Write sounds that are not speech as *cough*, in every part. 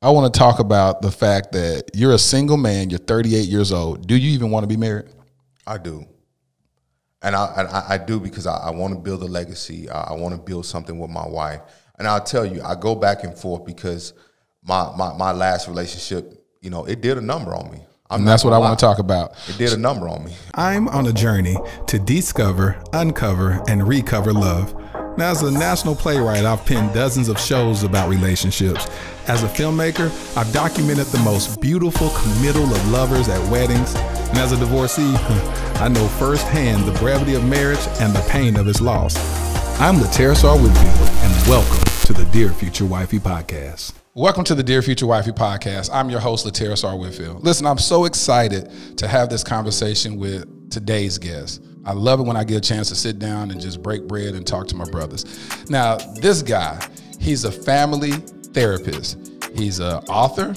I want to talk about the fact that you're a single man. You're 38 years old. Do you even want to be married? I do, and I I, I do because I, I want to build a legacy. I, I want to build something with my wife, and I'll tell you, I go back and forth because my my, my last relationship, you know, it did a number on me. I'm and that's what I want to talk about. It did a number on me. I'm on a journey to discover, uncover, and recover love. Now, as a national playwright, I've penned dozens of shows about relationships. As a filmmaker, I've documented the most beautiful committal of lovers at weddings. And as a divorcee, *laughs* I know firsthand the brevity of marriage and the pain of its loss. I'm Lateris R. Whitfield, and welcome to the Dear Future Wifey podcast. Welcome to the Dear Future Wifey podcast. I'm your host, Lateris R. Whitfield. Listen, I'm so excited to have this conversation with today's guest. I love it when I get a chance to sit down and just break bread and talk to my brothers. Now, this guy, he's a family therapist, he's an author,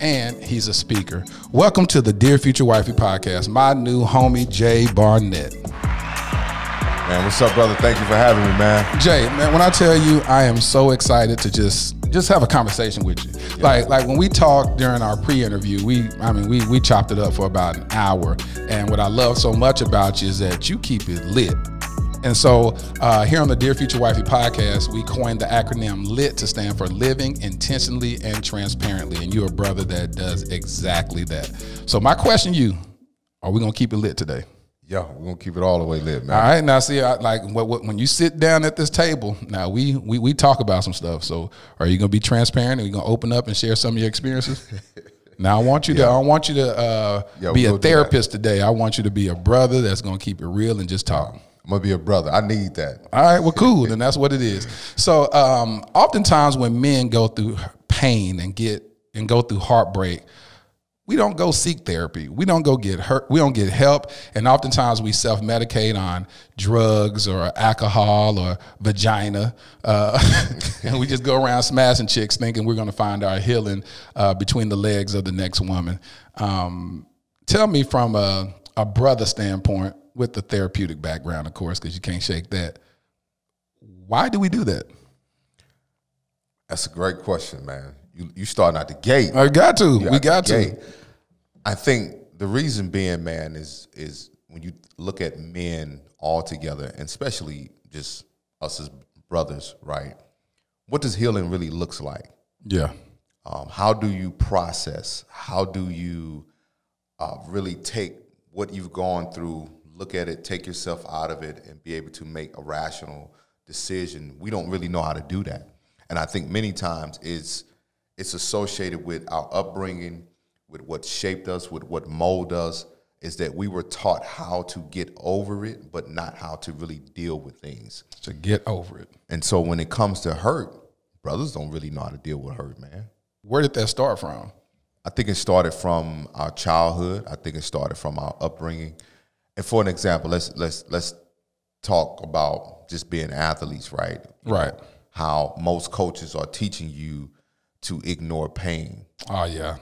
and he's a speaker. Welcome to the Dear Future Wifey podcast, my new homie, Jay Barnett. Man, what's up, brother? Thank you for having me, man. Jay, man, when I tell you I am so excited to just just have a conversation with you. Yeah. Like like when we talked during our pre-interview, we I mean we we chopped it up for about an hour. And what I love so much about you is that you keep it lit. And so uh, here on the Dear Future Wifey podcast, we coined the acronym LIT to stand for Living Intentionally and Transparently. And you're a brother that does exactly that. So my question to you, are we gonna keep it lit today? Yeah, we're gonna keep it all the way lit, man. All right, now see, I, like what, what, when you sit down at this table, now we, we we talk about some stuff. So, are you gonna be transparent? Are you gonna open up and share some of your experiences? *laughs* now, I want you yeah. to I want you to uh, be a therapist today. I want you to be a brother that's gonna keep it real and just talk. I'm gonna be a brother. I need that. All right, well, cool. *laughs* then that's what it is. So, um, oftentimes when men go through pain and get and go through heartbreak, we don't go seek therapy. We don't go get hurt. We don't get help. And oftentimes we self medicate on drugs or alcohol or vagina. Uh, *laughs* and we just go around smashing chicks thinking we're going to find our healing uh, between the legs of the next woman. Um, tell me from a, a brother standpoint, with the therapeutic background, of course, because you can't shake that. Why do we do that? That's a great question, man. You you starting out the gate. I got to. we got to. Gate. I think the reason being, man, is is when you look at men all together, and especially just us as brothers, right? What does healing really looks like? Yeah. Um, how do you process? How do you uh, really take what you've gone through, look at it, take yourself out of it, and be able to make a rational decision? We don't really know how to do that, and I think many times it's it's associated with our upbringing with what shaped us, with what molded us, is that we were taught how to get over it, but not how to really deal with things. To get over it. And so when it comes to hurt, brothers don't really know how to deal with hurt, man. Where did that start from? I think it started from our childhood. I think it started from our upbringing. And for an example, let's let's let's talk about just being athletes, right? Right. How most coaches are teaching you to ignore pain. Oh yeah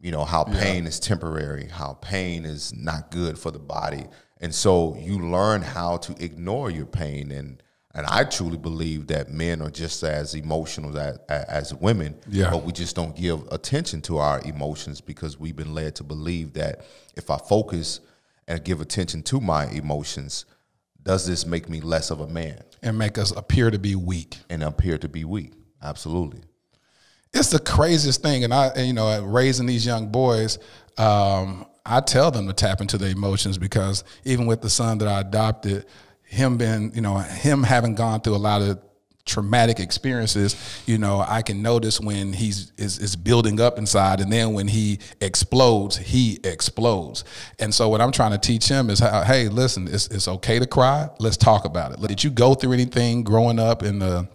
you know how pain yeah. is temporary how pain is not good for the body and so you learn how to ignore your pain and and I truly believe that men are just as emotional as, as women, yeah. but we just don't give attention to our emotions because we've been led to believe that if I focus and give attention to my emotions, does this make me less of a man? And make us appear to be weak. And appear to be weak. Absolutely it's the craziest thing. And I, you know, raising these young boys, um, I tell them to tap into their emotions because even with the son that I adopted, him being, you know, him having gone through a lot of traumatic experiences, you know, I can notice when he's is, is building up inside, and then when he explodes, he explodes. And so, what I'm trying to teach him is, how, hey, listen, it's it's okay to cry. Let's talk about it. Did you go through anything growing up in the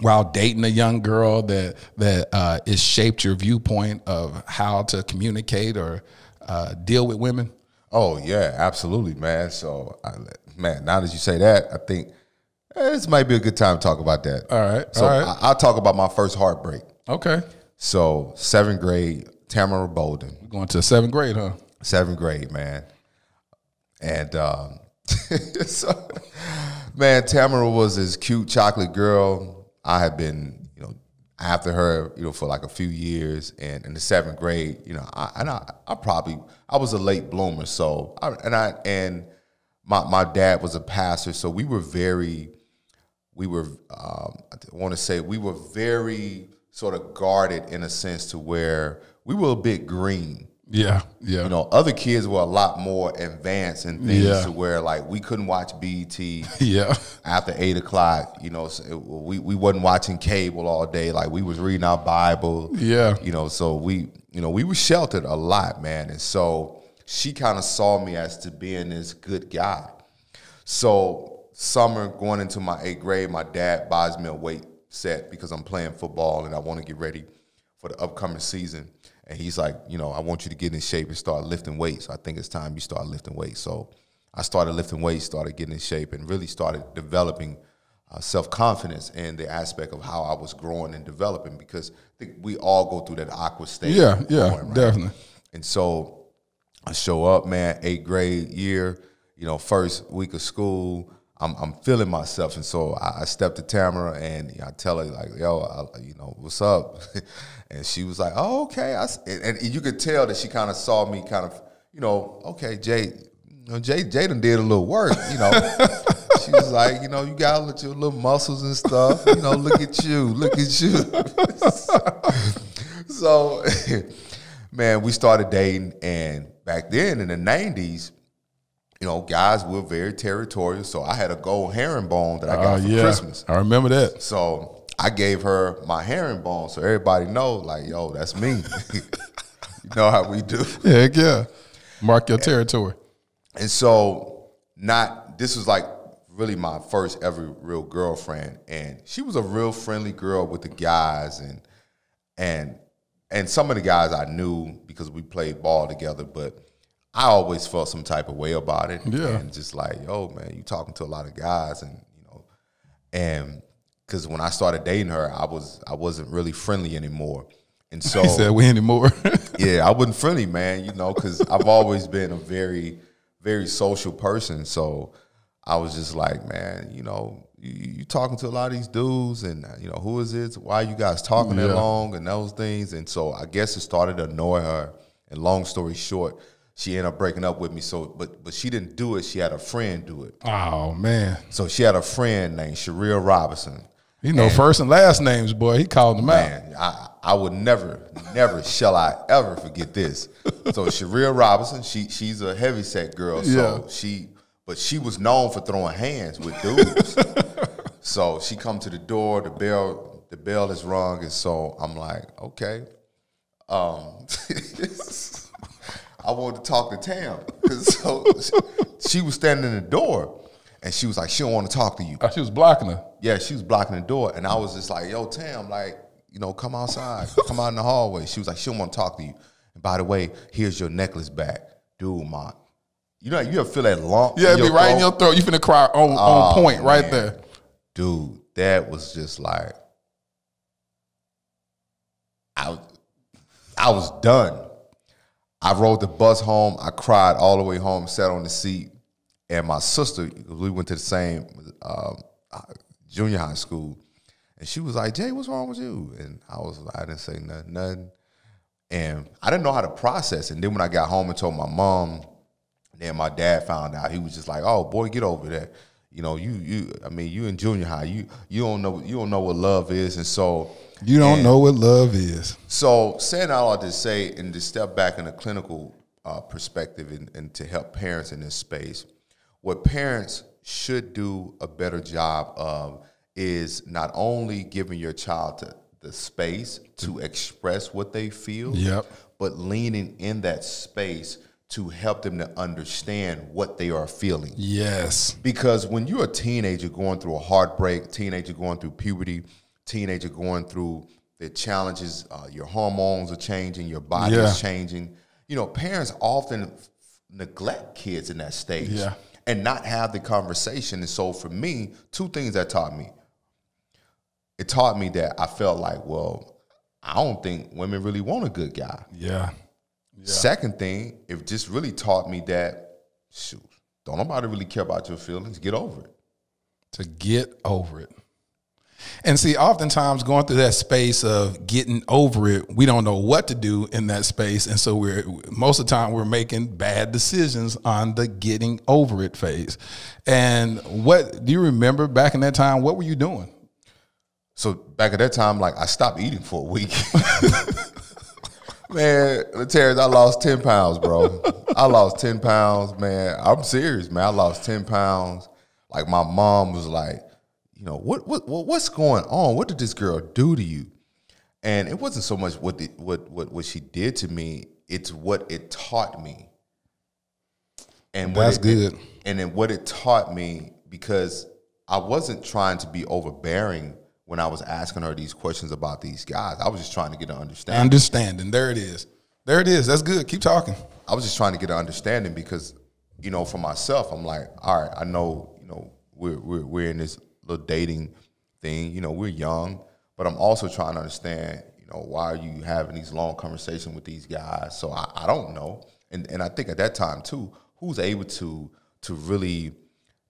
while dating a young girl that that uh, is shaped your viewpoint of how to communicate or uh, deal with women? Oh yeah, absolutely, man. So, I, man, now that you say that, I think eh, this might be a good time to talk about that. All right. So all right. I, will talk about my first heartbreak. Okay. So seventh grade, Tamara Bolden. We're going to seventh grade, huh? Seventh grade, man. And um, *laughs* so, man, Tamara was this cute chocolate girl I had been, you know, after her, you know, for like a few years, and in the seventh grade, you know, I, and I, I probably I was a late bloomer, so I, and I and my my dad was a pastor, so we were very, we were, um, I want to say we were very sort of guarded in a sense to where we were a bit green. Yeah, yeah. You know, other kids were a lot more advanced in things Yeah. to where like we couldn't watch BET *laughs* yeah, after eight o'clock. You know, so it- we we wasn't watching cable all day. Like we was reading our Bible. Yeah. You know, so we you know we were sheltered a lot, man. And so she kind of saw me as to being this good guy. So summer going into my eighth grade, my dad buys me a weight set because I'm playing football and I want to get ready for the upcoming season. And he's like, you know, I want you to get in shape and start lifting weights. I think it's time you start lifting weights. So I started lifting weights, started getting in shape, and really started developing uh, self confidence in the aspect of how I was growing and developing because I think we all go through that awkward stage. yeah, yeah. growing, right? Definitely. And so I show up, man, eighth grade year, you know, first week of school. I'm, I'm feeling myself. And so I, I step to Tamara and I tell her, like, yo, I, you know, what's up? *laughs* and she was like, oh, okay. I and, and you could tell that she kind of saw me kind of, you know, okay, Jay, you know, Jay, Jaden did a little work, you know. *laughs* she was like, you know, you got look at your little muscles and stuff. You know, look at you, look at you. *laughs* so *laughs* man, we started dating, and back then in the '90s, you know, guys were very territorial. So I had a gold herringbone that I got Oh, for yeah. Christmas. I remember that. So I gave her my herringbone, so everybody know, like, yo, that's me. *laughs* you know how we do. Heck yeah. Mark your territory. And so, not this was like really my first ever real girlfriend, and she was a real friendly girl with the guys, and and and some of the guys I knew because we played ball together, but I always felt some type of way about it, Yeah. and just like, yo, man, you talking to a lot of guys, and you know, and because when I started dating her, I was I wasn't really friendly anymore, and so *laughs* He said we anymore. *laughs* yeah, I wasn't friendly, man. You know, because I've always been a very, very social person. So I was just like, man, you know, you, you talking to a lot of these dudes, and uh, you know, who is it? Why you guys talking that long and those things? And so I guess it started to annoy her. And long story short, she ended up breaking up with me. So, but but she didn't do it. She had a friend do it. oh man. So she had a friend named Sharia Robinson. You know first and last names, boy. He called them out. Man, I, I would never, never shall I ever forget this. So *laughs* Sharia Robinson, she she's a heavy set girl. So Yeah. she but she was known for throwing hands with dudes. *laughs* so she come to the door, the bell, the bell is rung, and so I'm like, okay. Um *laughs* I wanted to talk to Tam. So she was standing in the door and she was like, she don't want to talk to you. Oh, she was blocking her. Yeah, she was blocking the door, and I was just like, "Yo, Tam, like, you know, come outside, *laughs* come out in the hallway." She was like, "She don't want to talk to you." And by the way, here's your necklace back, dude. My, you know, you ever feel that lump? Yeah, it be right in your throat. You finna cry on, on Oh, point right there. dude. That was just like, I, I was done. I rode the bus home. I cried all the way home, sat on the seat, and my sister, we went to the same um, uh, junior high school, and she was like, "Jay, what's wrong with you?" And I was, I didn't say nothing, nothing, and I didn't know how to process. it. And then when I got home and told my mom, then my dad found out. He was just like, "Oh boy, get over that." You know, you you. I mean, you in junior high, you you don't know you don't know what love is, and so You don't and- know what love is. so saying all I to say and to step back in a clinical uh, perspective and, and to help parents in this space, what parents should do a better job of is not only giving your child to, the space to express what they feel, Yep. but leaning in that space to help them to understand what they are feeling. Yes. Because when you're a teenager going through a heartbreak, teenager going through puberty, teenager going through the challenges, uh, your hormones are changing, your body Yeah. is changing. You know, parents often neglect kids in that stage Yeah. And not have the conversation. And so for me, two things that taught me. It taught me that I felt like, well, I don't think women really want a good guy. Yeah. Second thing, it just really taught me that, shoot, don't nobody really care about your feelings. Get over it. To get over it. And see, oftentimes going through that space of getting over it, we don't know what to do in that space, and so we're most of the time we're making bad decisions on the getting over it phase. And what do you remember back in that time? What were you doing? So back at that time, like I stopped eating for a week. *laughs* man, Terrence, I lost ten pounds, bro. I lost ten pounds, man. I'm serious, man. I lost ten pounds. Like my mom was like, you know, what what what's going on? What did this girl do to you? And it wasn't so much what the, what what what she did to me. It's what it taught me. And that's it, good. It, and then what it taught me because I wasn't trying to be overbearing when I was asking her these questions about these guys. I was just trying to get an understanding. Understanding. There it is. There it is. That's good. Keep talking. I was just trying to get an understanding because, you know, for myself, I'm like, all right, I know, you know, we're we're, we're in this little dating thing. You know, we're young, but I'm also trying to understand, you know, why are you having these long conversations with these guys? So I, I don't know. And and I think at that time too, who's able to to really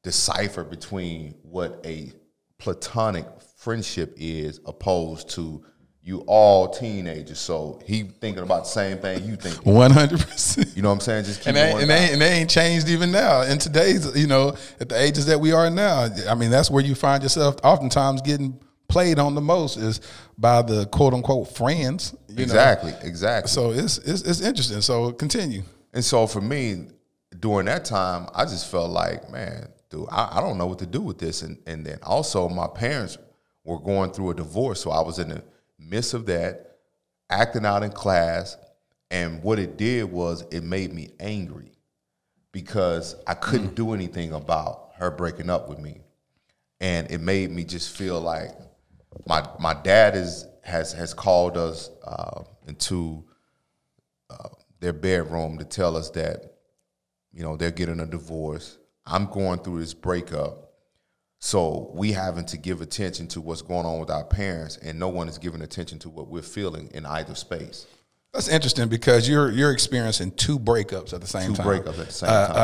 decipher between what a platonic friendship is opposed to you all teenagers. So he thinking about the same thing you think. One hundred percent. You know what I'm saying? Just keep and they, and, they, and they ain't changed even now. In today's, you know, at the ages that we are now, I mean, that's where you find yourself oftentimes getting played on the most is by the quote unquote friends. exactly, know? exactly. So it's, it's it's interesting. So continue. And so for me, during that time, I just felt like, man, dude, I, I don't know what to do with this. And and then also my parents were going through a divorce, so I was in the midst of that, acting out in class, and what it did was it made me angry because I couldn't mm. do anything about her breaking up with me, and it made me just feel like my my dad is has has called us uh, into uh, their bedroom to tell us that you know they're getting a divorce. I'm going through this breakup so we having to give attention to what's going on with our parents, and no one is giving attention to what we're feeling in either space. That's interesting because you're you're experiencing two breakups at the same two time. Two breakups at the same uh, time.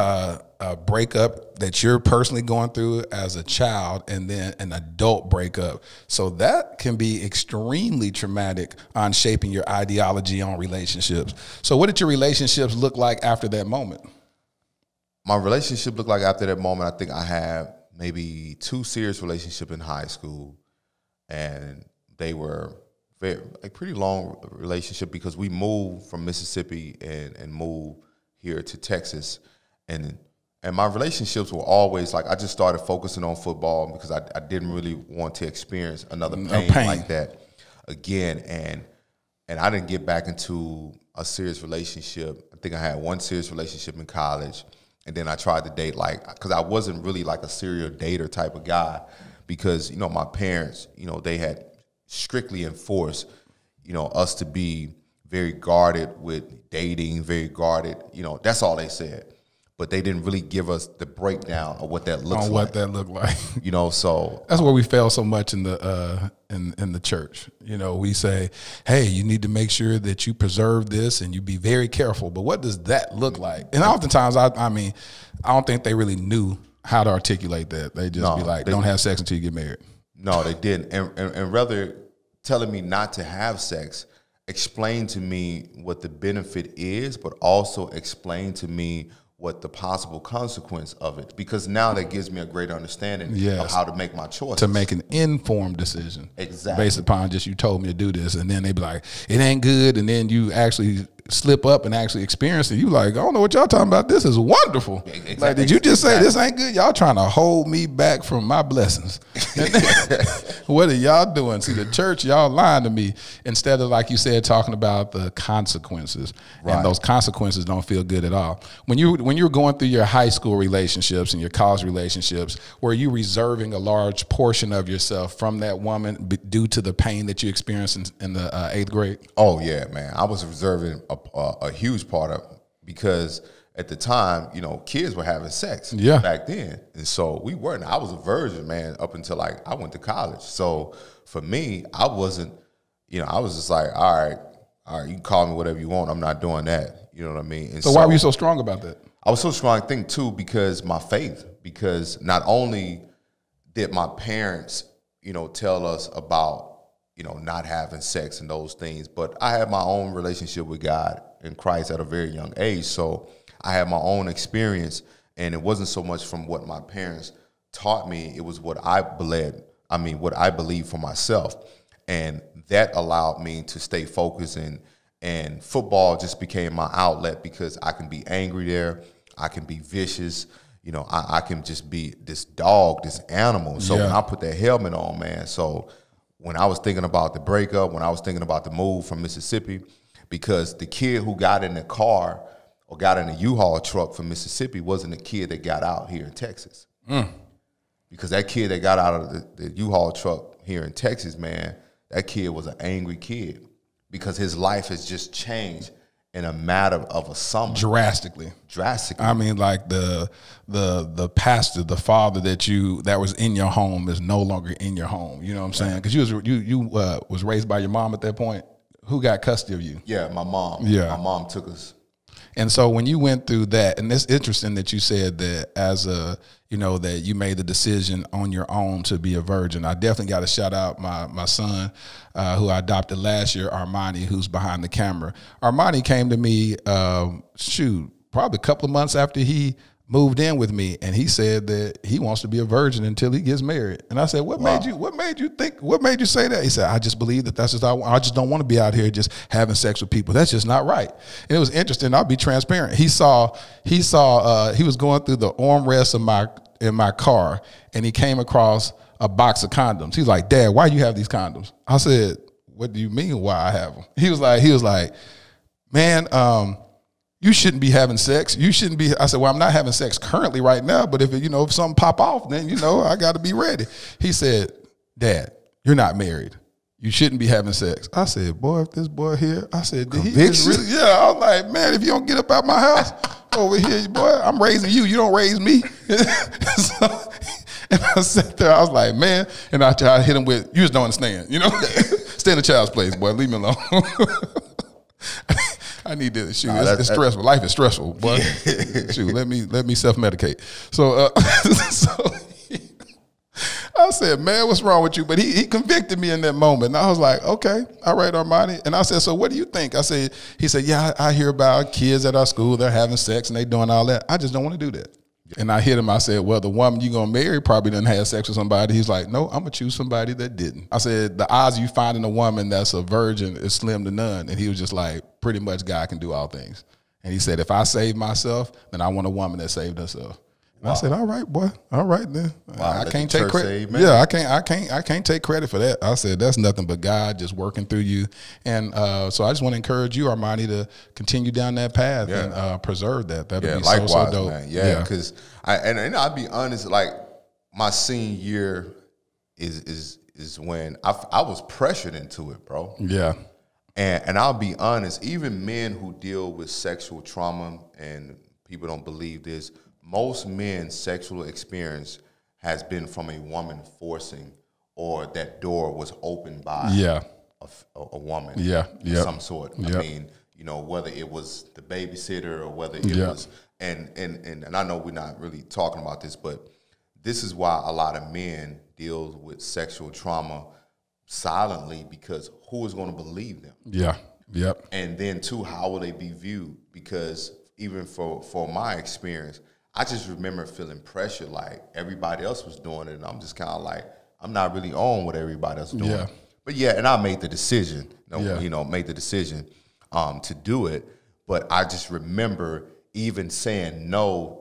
Uh, a breakup that you're personally going through as a child, and then an adult breakup. So that can be extremely traumatic on shaping your ideology on relationships. So, what did your relationships look like after that moment? My relationship looked like after that moment. I think I have maybe two serious relationship in high school, and they were very a pretty long relationship because we moved from Mississippi and and moved here to Texas, and and my relationships were always like I just started focusing on football because I, I didn't really want to experience another mm, pain, pain, like that again, and and I didn't get back into a serious relationship. I think I had one serious relationship in college and then I tried to date like because I wasn't really like a serial dater type of guy because you know my parents you know they had strictly enforced you know us to be very guarded with dating, very guarded. You know that's all they said, but they didn't really give us the breakdown of what that looks on like. what that looked like. *laughs* you know, so that's where we fail so much in the uh, in in the church. You know, we say, "Hey, you need to make sure that you preserve this and you be very careful." But what does that look like? And oftentimes, I I mean, I don't think they really knew how to articulate that. They just no, be like, "Don't have sex until you get married." No, they didn't, and, and, and rather telling me not to have sex explain to me what the benefit is, but also explain to me what the possible consequence of it because now that gives me a greater understanding yes. of how to make my choice. To make an informed decision. Exactly. Based upon just you told me to do this and then they be like it ain't good and then you actually slip up and actually experience it, you like, I don't know what y'all talking about. This is wonderful. Exactly. Like, did you just say this ain't good? Y'all trying to hold me back from my blessings. *laughs* what are y'all doing? See, the church, y'all lying to me instead of like you said, talking about the consequences. Right. And those consequences don't feel good at all. When you when you're going through your high school relationships and your college relationships, were you reserving a large portion of yourself from that woman due to the pain that you experienced in, in the uh, eighth grade? Oh yeah, man. I was reserving a, a, a huge part of because at the time, you know, kids were having sex yeah. back then. And so we weren't. I was a virgin, man, up until like I went to college. So for me, I wasn't, you know, I was just like, all right, all right, you can call me whatever you want. I'm not doing that. You know what I mean? So, so, why were you so strong about that? I was so strong, I think, too, because my faith, because not only did my parents, you know, tell us about you know not having sex and those things. But I had my own relationship with God and Christ at a very young age, so I had my own experience, and it wasn't so much from what my parents taught me; it was what I bled, I mean, what I believed for myself, and that allowed me to stay focused and and football just became my outlet because I can be angry there, I can be vicious, you know, I, I can just be this dog, this animal. So when I put that helmet on, man, so when I was thinking about the breakup, when I was thinking about the move from Mississippi, because the kid who got in the car or got in a U-Haul truck from Mississippi wasn't the kid that got out here in Texas. Mm. Because that kid that got out of the, the U-Haul truck here in Texas, man, that kid was an angry kid because his life has just changed in a matter of a summer, drastically. drastically. I mean, like the the the pastor, the father that you that was in your home is no longer in your home. You know what I'm saying? Because you was you you uh, was raised by your mom at that point. Who got custody of you? yeah, my mom. Yeah. my mom took us. And so when you went through that, and it's interesting that you said that as a, you know, that you made the decision on your own to be a virgin. I definitely got to shout out my my son, uh, who I adopted last year, Armani, who's behind the camera. Armani came to me, um, shoot, probably a couple of months after he moved in with me, and he said that he wants to be a virgin until he gets married. And I said, "What made you? What made you think? What made you say that?" He said, "I just believe that that's just I, I just don't want to be out here just having sex with people. That's just not right." And it was interesting. I'll be transparent. He saw he saw uh, he was going through the armrest of my in my car, and he came across a box of condoms. He's like, "Dad, why you have these condoms?" I said, "What do you mean? Why I have them?" He was like, "He was like, man." um you shouldn't be having sex. You shouldn't be. I said, well, I'm not having sex currently right now, but if you know if something pop off, then you know I got to be ready. He said, Dad, you're not married. You shouldn't be having sex. I said, boy, if this boy here, I said, did he really? Yeah, I was like, man, if you don't get up out my house over here, boy, I'm raising you. You don't raise me. *laughs* so, and I sat there. I was like, man, and I tried to hit him with, you just don't understand. You know, *laughs* stay in the child's place, boy. Leave me alone. *laughs* I need to shoot. it's, that- it's that- stressful. Life is stressful, but *laughs* shoot, let me let me self medicate. So, uh, *laughs* so *laughs* I said, "Man, what's wrong with you?" But he he convicted me in that moment, and I was like, "Okay, all right, Armani." And I said, "So, what do you think?" I said, "He said, yeah, I, I hear about kids at our school. They're having sex and they doing all that. I just don't want to do that." And I hit him. I said, "Well, the woman you gonna marry probably didn't have sex with somebody." He's like, "No, I'm gonna choose somebody that didn't." I said, "The odds of you finding a woman that's a virgin is slim to none." And he was just like, "Pretty much, God can do all things." And he said, "If I save myself, then I want a woman that saved herself." And I said, "All right, boy. All right then. I Let can't take credit. Yeah, I can't. I can't. I can't take credit for that. I said that's nothing but God just working through you. And uh, so I just want to encourage you, Armani, to continue down that path and uh, preserve that. That'll Yeah, be so likewise, so dope. man. Yeah, because I and, and I'll be honest, like my senior year is is is when I, I was pressured into it, bro. yeah, And and I'll be honest, even men who deal with sexual trauma and people don't believe this, most men's sexual experience has been from a woman forcing or that door was opened by yeah, a, a- woman Yeah, of yep, some sort. yep. I mean, you know, whether it was the babysitter or whether it Yeah. was and, and and and I know we're not really talking about this, but this is why a lot of men deal with sexual trauma silently because who is going to believe them? yeah, yep, And then too, how will they be viewed? Because even for for my experience, I just remember feeling pressure like everybody else was doing it, and I'm just kind of like, I'm not really on what everybody else is doing. Yeah. But yeah, and I made the decision, you know, Yeah. you know made the decision um, to do it. But I just remember even saying no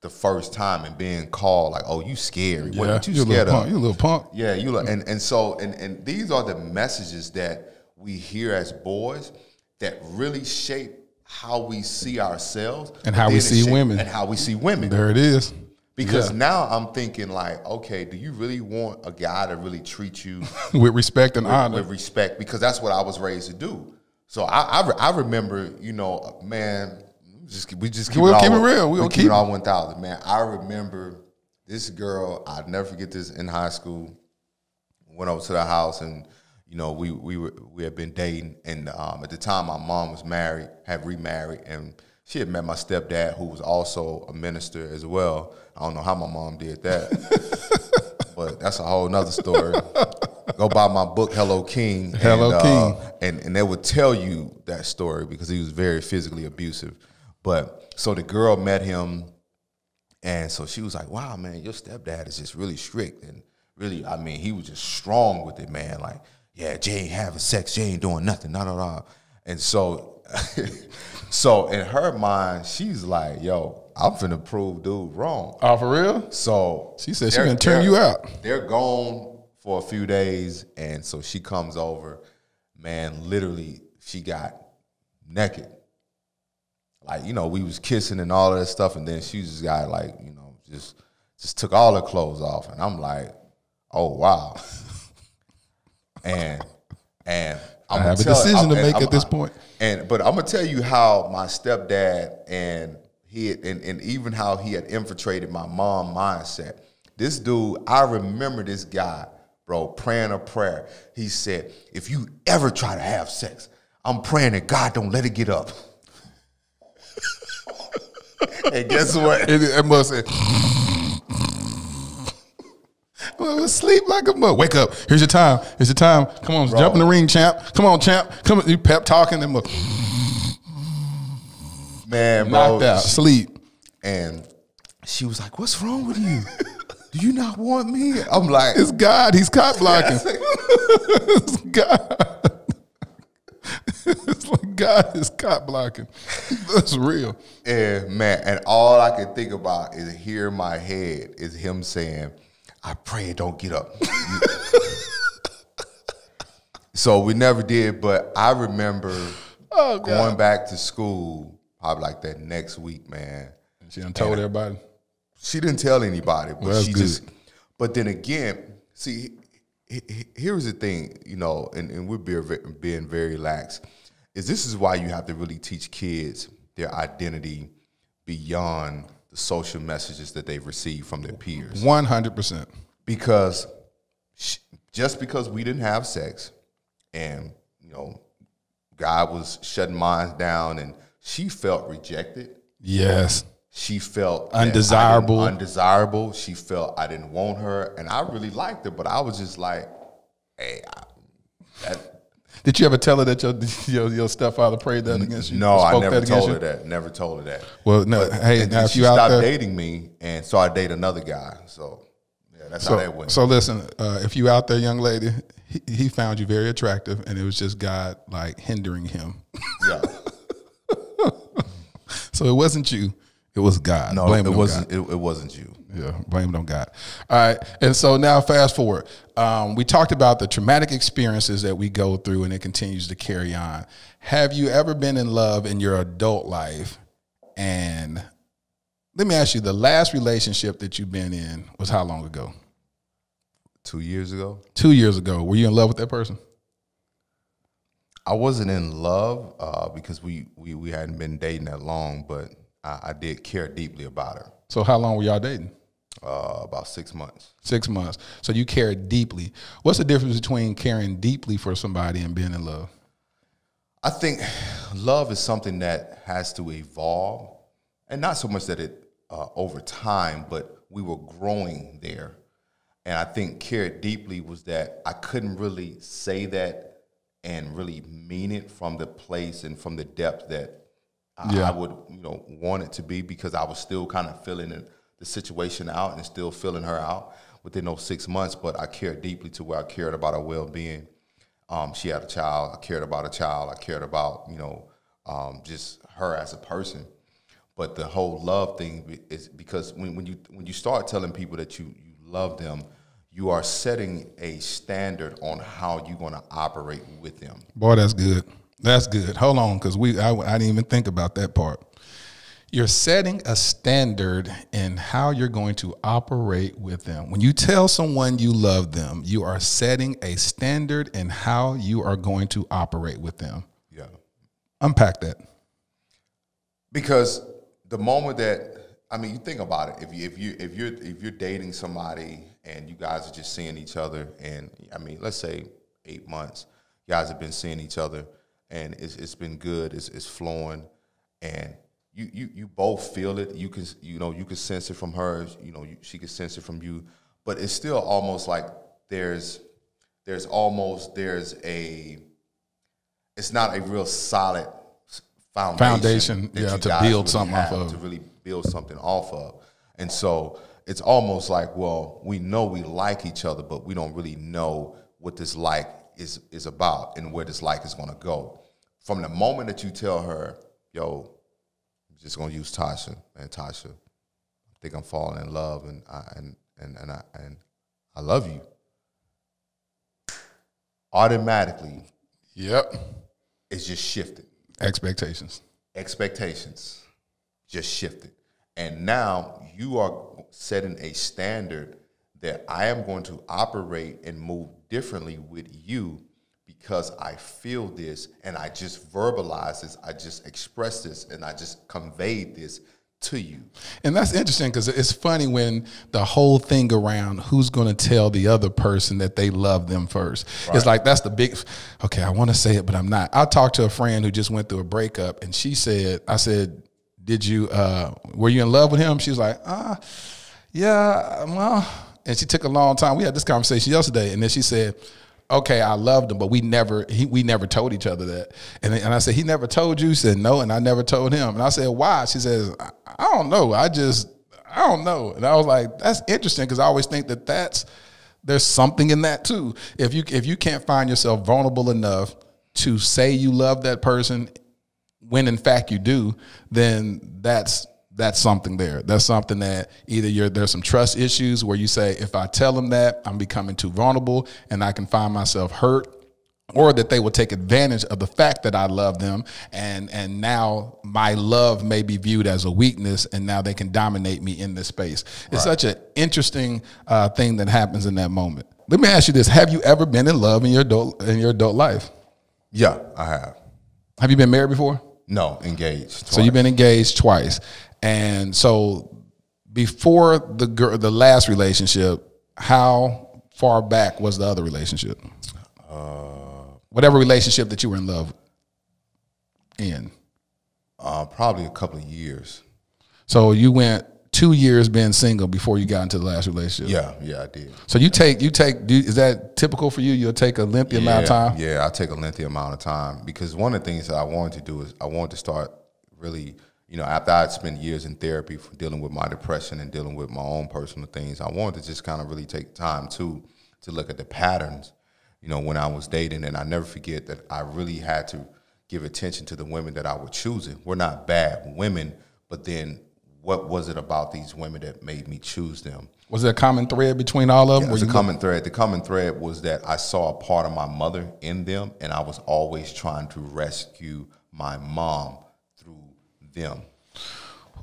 the first time and being called like, "Oh, you scary? yeah. What you you a scared little of?" punk. You a little punk. Yeah, you look, and and so and and these are the messages that we hear as boys that really shape how we see ourselves And how we see women. and how we see women. There it is. Because Yeah. now I'm thinking like, okay, do you really want a guy to really treat you *laughs* with respect and honor. with respect? Because that's what I was raised to do. So I I, I remember, you know, man, just we just keep We'll it all, keep it real. We'll we keep, keep it all one thousand, man. I remember this girl. I'd never forget this in high school. Went over to the house and. You know, we we were we had been dating, and um, at the time, my mom was married, had remarried, and she had met my stepdad, who was also a minister as well. I don't know how my mom did that, *laughs* but that's a whole nother story. Go buy my book, Hello King. Hello and, King. Uh, and and they would tell you that story because he was very physically abusive. But so the girl met him, and so she was like, "Wow, man, your stepdad is just really strict and really, I mean, he was just strong with it, man. Like, yeah, Jay ain't having sex, Jay ain't doing nothing, no, no, no." And so, *laughs* so in her mind, she's like, "Yo, I'm finna prove dude wrong." Oh, for real? So She said she they're- gonna turn you out. They're gone for a few days, and so she comes over. Man, literally, she got naked. Like you know, we was kissing and all of that stuff, and then she just got like you know, just just took all her clothes off, and I'm like, oh wow. *laughs* and and I'm I have a decision to I'm- make I'm- at this point. and but I'm gonna tell you how my stepdad and he had, and, and even how he had infiltrated my mom mindset. This dude, I remember this guy, bro, praying a prayer. He said, "If you ever try to have sex, I'm praying that God don't let it get up." *laughs* and guess what? It, it must have. Well, sleep like a mug. Wake up. Here's your time. Here's your time. Come on, jump in the ring, champ. Come on, champ. Come on. You pep talking and Man, bro, knocked out. Sleep. and she was like, "What's wrong with you? Do you not want me?" I'm like, It's God. He's cop *laughs* blocking. it's God. it's like God is cop blocking. That's real. And man, and all I can think about is hear in my head is him saying, I pray it don't get up. *laughs* so we never did, but I remember *laughs* Oh, going back to school probably like that next week, man. She done told everybody. She didn't tell anybody, but Well, she good. just. But then again, see, he- he- here's the thing, you know, and, and we're being very lax. Is this is why you have to really teach kids their identity beyond the social messages that they've received from their peers, 100%. because just because we didn't have sex, and you know, God was shutting minds down, and she felt rejected Yes. she felt that I didn't- Undesirable. undesirable. She felt I didn't want her, and I really liked her, but I was just like, "Hey, I, that, Did you ever tell her that your *laughs* your, your stepfather prayed that against you? no, I never told you? her that. Never told her that. Well, no. hey, now if you out stopped there, dating me, and so I date another guy. So yeah, that's how that went. so listen, uh, if you out there, young lady, he, he found you very attractive, and it was just God like hindering him. yeah, *laughs* So it wasn't you; it was God. no, Blame it wasn't. It, it wasn't you. Yeah, blame it on God. All right, and so now fast forward. Um, we talked about the traumatic experiences that we go through, and it continues to carry on. Have you ever been in love in your adult life? And let me ask you: the last relationship that you've been in was how long ago? Two years ago, Two years ago. Were you in love with that person? I wasn't in love uh, because we, we we hadn't been dating that long, but I, I did care deeply about her. So how long were y'all dating? Uh, about six months. Six months. So you cared deeply. What's the difference between caring deeply for somebody and being in love? I think love is something that has to evolve, and not so much that it uh, over time, but we were growing there. And I think care deeply was that I couldn't really say that and really mean it from the place and from the depth that Yeah. I would, you know, want it to be because I was still kind of feeling it, the situation out and still feeling her out within those six months. But I cared deeply to where I cared about her well being. Um, she had a child. I cared about a child. I cared about you know um, just her as a person. But the whole love thing is because when, when you when you start telling people that you you love them, you are setting a standard on how you're going to operate with them. Boy, that's good. That's good. Hold on, because we I, I didn't even think about that part. You're setting a standard in how you're going to operate with them. When you tell someone you love them, you are setting a standard in how you are going to operate with them. Yeah. Unpack that. because the moment that I mean, you think about it. If you if you if you're if you're dating somebody and you guys are just seeing each other, and I mean, let's say eight months, you guys have been seeing each other, and it's it's been good, it's it's flowing, and you you you both feel it. You can you know you can sense it from her. You know you, she can sense it from you. but it's still almost like there's there's almost there's a it's not a real solid foundation, Foundation, yeah, to build something off of. to really build something off of. And so it's almost like, well, we know we like each other, but we don't really know what this like is is about and where this like is going to go. From the moment that you tell her, "Yo, just going to use Tasha," and Tasha, I think I'm falling in love, and I, and and and I and I love you. Automatically, Yep. it's just shifted. Expectations. expectations just shifted. And now you are setting a standard that I am going to operate and move differently with you because I feel this and I just verbalize this, I just express this, and I just conveyed this to you. And that's interesting because it's funny when the whole thing around who's going to tell the other person that they love them first. It's like that's the big. Okay, I want to say it, but I'm not. I talked to a friend who just went through a breakup, and she said, "I said, did you? uh Were you in love with him?" She was like, "Ah, yeah, well." And she took a long time. We had this conversation yesterday, and then she said, okay, I loved him, but we never he, we never told each other that. And and I said, he never told you. Said no, and I never told him. And I said, why? She says, I, I don't know. I just I don't know. And I was like, that's interesting because I always think that that's there's something in that too. If you if you can't find yourself vulnerable enough to say you love that person when in fact you do, then that's that's something there. That's something that either you're there's some trust issues where you say if I tell them that I'm becoming too vulnerable and I can find myself hurt or that they will take advantage of the fact that I love them and and now my love may be viewed as a weakness and now they can dominate me in this space. It's such an interesting uh, thing that happens in that moment. Let me ask you this: Have you ever been in love in your adult in your adult life? Yeah, I have. Have you been married before? No, engaged. So you've been engaged twice, and so before the girl, the last relationship, how far back was the other relationship? Whatever relationship that you were in love in. uh, probably a couple of years. So you went two years being single before you got into the last relationship. Yeah, yeah, I did. So you take you take do, is that typical for you? You'll take a lengthy amount of time. Yeah, I take a lengthy amount of time because one of the things that I wanted to do is I wanted to start really, you know, after I'd spent years in therapy for dealing with my depression and dealing with my own personal things, I wanted to just kind of really take time too to look at the patterns, you know, when I was dating. And I never forget that I really had to give attention to the women that I was choosing. We're not bad women, but then what was it about these women that made me choose them? Was there a common thread between all of them? It was a common thread. The common thread was that I saw a part of my mother in them, and I was always trying to rescue my mom them.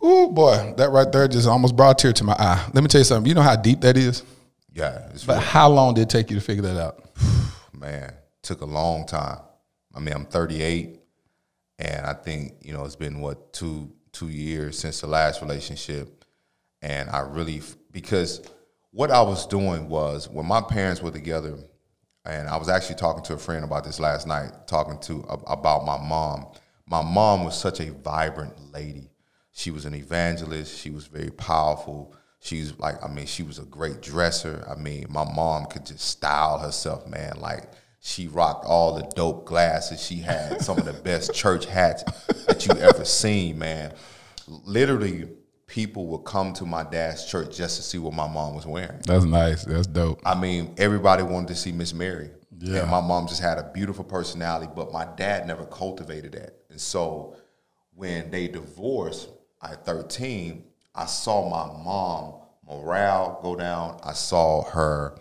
Oh boy, that right there just almost brought a tear to my eye. Let me tell you something. You know how deep that is. Yeah, it's But how long did it take you to figure that out? *sighs* man, took a long time. I mean, I'm 38, and I think you know it's been what two two years since the last relationship, and I really because what I was doing was when my parents were together, and I was actually talking to a friend about this last night, talking to about my mom. My mom was such a vibrant lady. She was an evangelist. She was very powerful. She's like, I mean, she was a great dresser. I mean, my mom could just style herself, man. Like she rocked all the dope glasses. She had *laughs* some of the best church hats that you ever seen, man. Literally, people would come to my dad's church just to see what my mom was wearing. That's nice. That's dope. I mean, everybody wanted to see Miss Mary. Yeah. And my mom just had a beautiful personality, but my dad never cultivated that. And so when they divorced at 13, I saw my mom morale go down. I saw her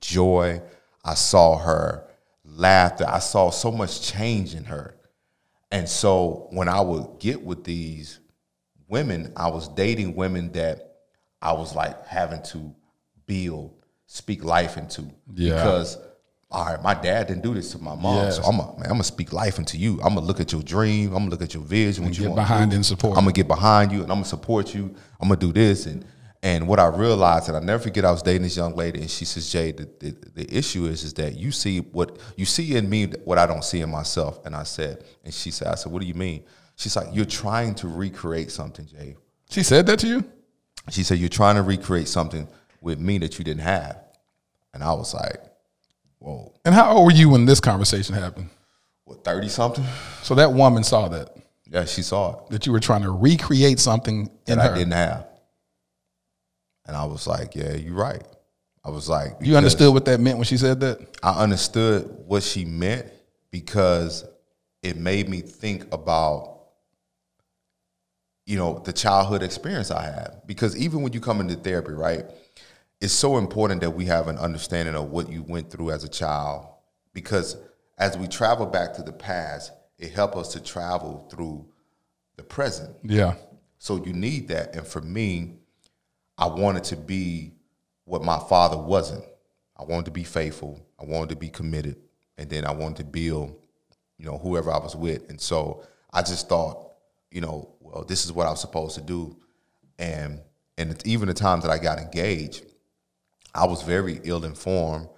joy. I saw her laughter. I saw so much change in her. And so when I would get with these women, I was dating women that I was like having to build, speak life into. Yeah. Because all right, my dad didn't do this to my mom, Yes. so I'm gonna, man, I'm gonna speak life into you. I'm gonna look at your dream. I'm gonna look at your vision. What you get behind and support. I'm gonna get behind you, and I'm gonna support you. I'm gonna do this, and and what I realized, and I never forget, I was dating this young lady, and she says, "Jay, the, the, the issue is, is that you see what you see in me, what I don't see in myself." And I said, and she said, "I said, what do you mean?" She's like, "You're trying to recreate something, Jay." She said that to you? She said, You're trying to recreate something, with me that you didn't have. And I was like, whoa, And how old were you when this conversation happened? what, 30 something? So that woman saw that Yeah, she saw it that you were trying to recreate something in that. I didn't have. And I was like, yeah, you're right. I was like, You understood what that meant when she said that? I understood what she meant because it made me think about you know the childhood experience I had because even when you come into therapy right it's so important that we have an understanding of what you went through as a child because as we travel back to the past it helps us to travel through the present Yeah. so you need that. And for me, I wanted to be what my father wasn't. I wanted to be faithful. I wanted to be committed. And then I wanted to build, you know, whoever I was with. And so I just thought, you know, well, this is what I was supposed to do. And and even the times that I got engaged, I was very ill informed.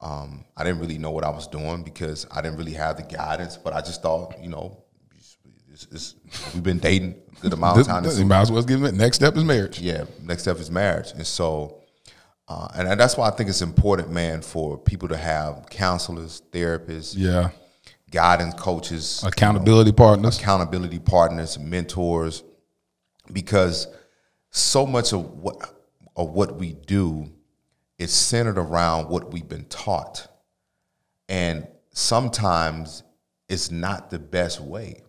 Um, I didn't really know what I was doing because I didn't really have the guidance. But I just thought, you know, it's, it's, we've been dating a good amount of time. you might as well give it. Next step is marriage. yeah, next step is marriage. And so, uh, and, and that's why I think it's important, man, for people to have counselors, therapists, Yeah. guidance coaches, Accountability partners. accountability partners, mentors, because so much of what of what we do is centered around what we've been taught, and sometimes it's not the best way,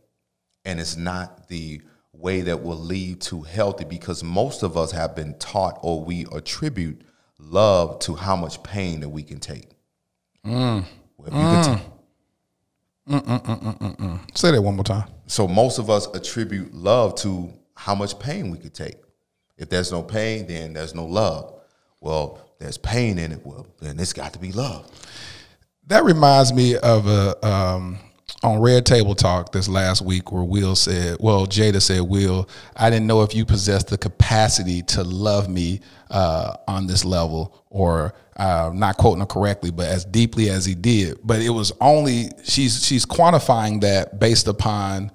and it's not the way that will lead to healthy because most of us have been taught or we attribute love to how much pain that we can take. Mm. Well, if you can mm. ta- mm, Say that one more time. So most of us attribute love to how much pain we could take. If there's no pain, then there's no love. Well, there's pain in it. Well, then it's got to be love. That reminds me of a um, on Red Table Talk this last week where Will said, well, Jada said, Will, I didn't know if you possessed the capacity to love me uh, on this level, or uh, not quoting her correctly, but as deeply as he did. But it was only she's she's quantifying that based upon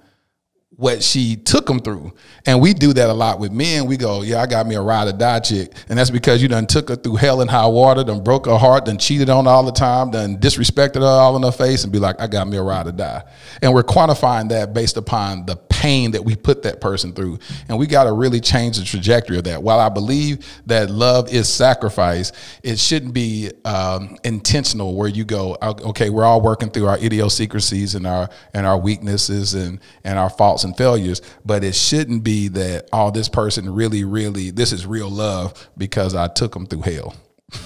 what she took them through. And we do that a lot with men. We go, yeah, I got me a ride or die chick. And that's because you done took her through hell and high water, done broke her heart, done cheated on her all the time, done disrespected her all in her face and be like, I got me a ride or die. And we're quantifying that based upon the pain that we put that person through. And we got to really change the trajectory of that. While I believe that love is sacrifice, it shouldn't be um, intentional where you go, okay, we're all working through our idiosyncrasies and our and our weaknesses and and our faults and failures, but it shouldn't be that oh, this person really, really, this is real love because I took them through hell.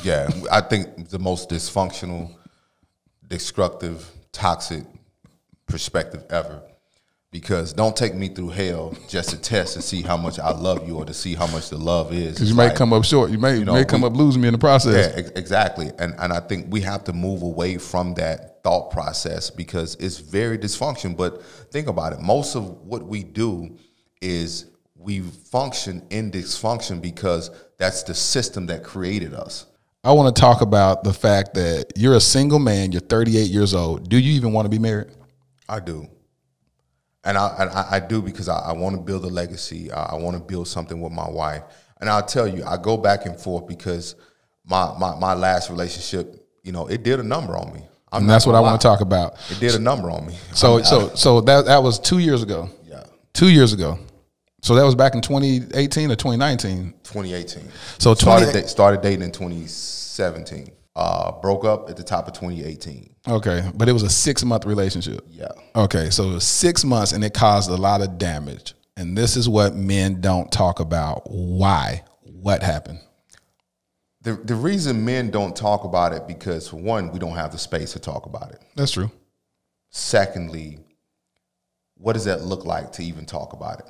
Yeah, I think the most dysfunctional, destructive, toxic perspective ever. Because don't take me through hell just to test to see how much I love you or to see how much the love is. Because you may come up short. You may know, may come we- up losing me in the process. Yeah, ex- exactly. And and I think we have to move away from that thought process because it's very dysfunction. But think about it. Most of what we do is we function in dysfunction because that's the system that created us. I want to talk about the fact that you're a single man. You're 38 years old. Do you even want to be married? I do. And I, and I, I do because I, I want to build a legacy. I, I want to build something with my wife. And I'll tell you, I go back and forth because my, my, my last relationship, you know, it did a number on me. I'm And that's what I want to talk about. It did a number on me. So I'm- so so that that was two years ago. yeah, Two years ago. So that was back in 2018 or 2019. 2018. So started 20 da- started dating in 2017. Uh, broke up at the top of 2018. Okay, but it was a six month relationship. Yeah. Okay, so it was six months and it caused a lot of damage. And this is what men don't talk about. Why? What happened? The the reason men don't talk about it because for one, we don't have the space to talk about it. That's true. Secondly, what does that look like to even talk about it?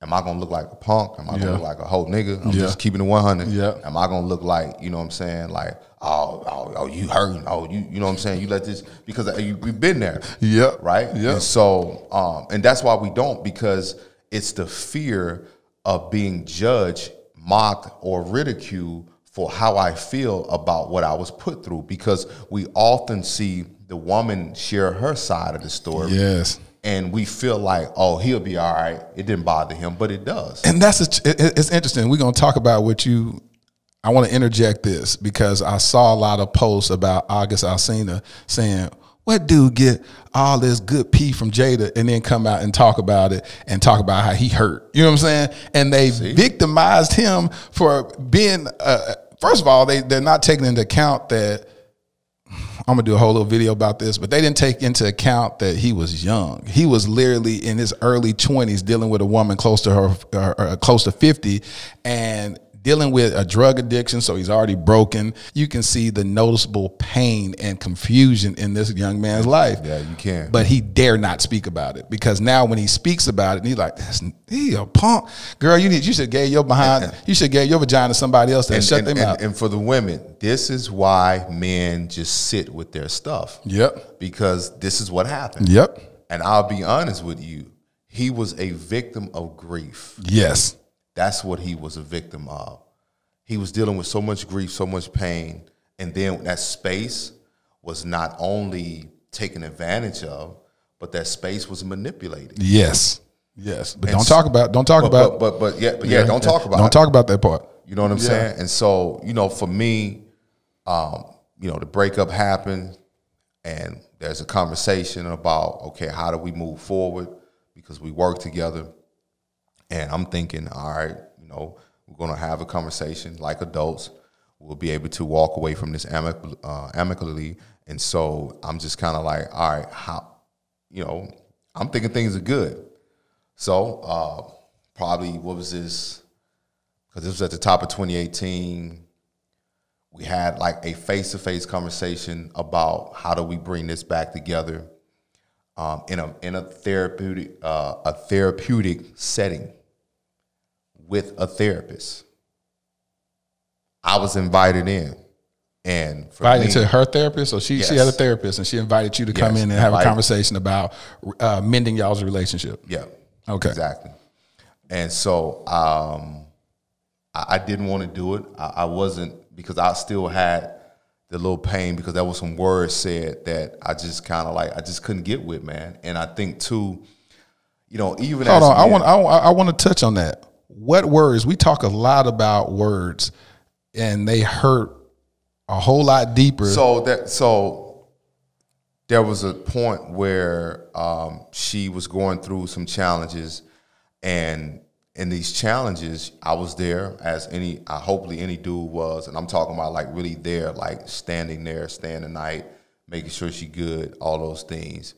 Am I gonna look like a punk? Am I Yeah. gonna look like a whole nigga? I'm Yeah. just keeping it 100. Yeah. Am I gonna look like, you know what I'm saying? Like, oh, oh, oh you hurting. Oh, you, you know what I'm saying? You let this, because you, we've been there. Yep. Right? Yep. And so, um, and that's why we don't, because it's the fear of being judged, mocked, or ridiculed for how I feel about what I was put through. Because we often see the woman share her side of the story Yes. And we feel like, oh, he'll be all right. It didn't bother him, but it does. And that's a, it- it's interesting. We're gonna talk about what you I want to interject this because I saw a lot of posts about August Alsina saying, "What dude get all this good pee from Jada and then come out and talk about it and talk about how he hurt?" You know what I'm saying? And they victimized him for being. Uh, first of all, they they're not taking into account that. I'm gonna do a whole little video about this, but they didn't take into account that he was young. He was literally in his early 20s dealing with a woman close to her, her, her close to 50, and dealing with a drug addiction, so he's already broken. You can see the noticeable pain and confusion in this young man's life. Yeah, you can. But he dare not speak about it because now when he speaks about it, he's like, "That's he a punk, girl. You need you should get your behind, *laughs* you should get your vagina to somebody else and, shut and, them and- out." and for the women, this is why men just sit with their stuff. yep, Because this is what happened. yep, And I'll be honest with you, he was a victim of grief. yes, That's what he was a victim of. He was dealing with so much grief, so much pain, and then that space was not only taken advantage of, but that space was manipulated. yes, yes. But don't s- talk about don't talk But, about but, but, but yeah, but yeah, don't talk about don't it. talk about that part. You know what I'm saying? And so, you know, for me, um, you know, the breakup happened and there's a conversation about, okay, how do we move forward? Because we work together. And I'm thinking, all right, you know, we're gonna have a conversation like adults. We'll be able to walk away from this amic- uh, amicably. And so I'm just kind of like, all right, how, you know, I'm thinking things are good. So uh, probably what was this? because this was at the top of 2018. We had like a face to face conversation about how do we bring this back together um, in a in a therapeutic uh, a therapeutic setting with a therapist. I was invited in, and for Invited me, to her therapist, so she she had a therapist, and she invited you to come in and have a conversation about uh, mending y'all's relationship. Yeah. Okay. Exactly. And so um, I, I didn't want to do it. I, I wasn't because I still had the little pain because there was some words said that I just kind of like I just couldn't get with, man. And I think too, you know, even Hold on, I want I, I want to touch on that. What words? We talk a lot about words, and they hurt a whole lot deeper. So that so there was a point where um, she was going through some challenges, and in these challenges, I was there as any, I hopefully any dude was, and I'm talking about like really there, like standing there, staying the night, making sure she good, all those things.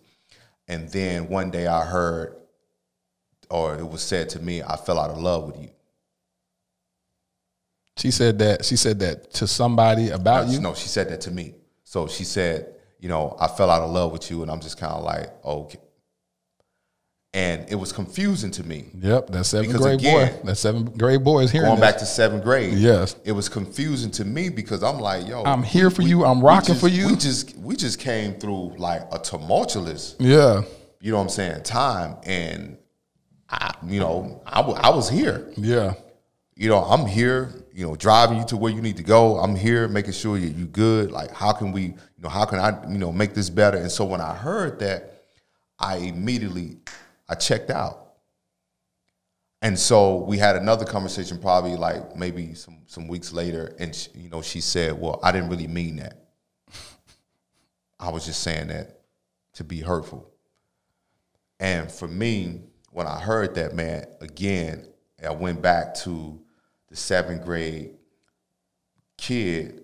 And then one day I heard, or it was said to me, I fell out of love with you. she said that she said that to somebody about you. No, she said that to me. So she said, you know, I fell out of love with you, and I'm just kind of like, okay. And it was confusing to me. Yep, that seventh Because grade again, boy. That seventh grade boy is hearing Going this. back to seventh grade, Yes. it was confusing to me because I'm like, yo, I'm here for we- you. I'm rocking just- for you. We just we just came through like a tumultuous, Yeah, you know what I'm saying, time, and I, you know, I was here. yeah, you know, I'm here, you know, driving you to where you need to go. I'm here making sure you you good. Like, how can we, you know, how can I, you know, make this better? And so when I heard that, I immediately I checked out. And so we had another conversation, probably like maybe some some weeks later, and she, you know, she said, "Well, I didn't really mean that. I was just saying that to be hurtful." And for me, when I heard that, man, again, I went back to the seventh grade kid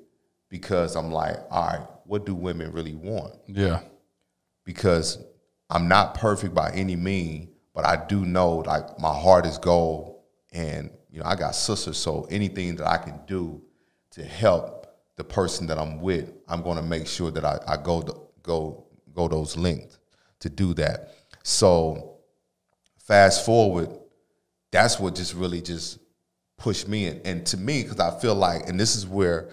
because I'm like, all right, what do women really want? yeah, Because I'm not perfect by any mean, but I do know like my heart is gold, and you know I got sisters, so anything that I can do to help the person that I'm with, I'm going to make sure that I, I go the, go go those lengths to do that. So fast forward, that's what just really just pushed me in. And to me, because I feel like, and this is where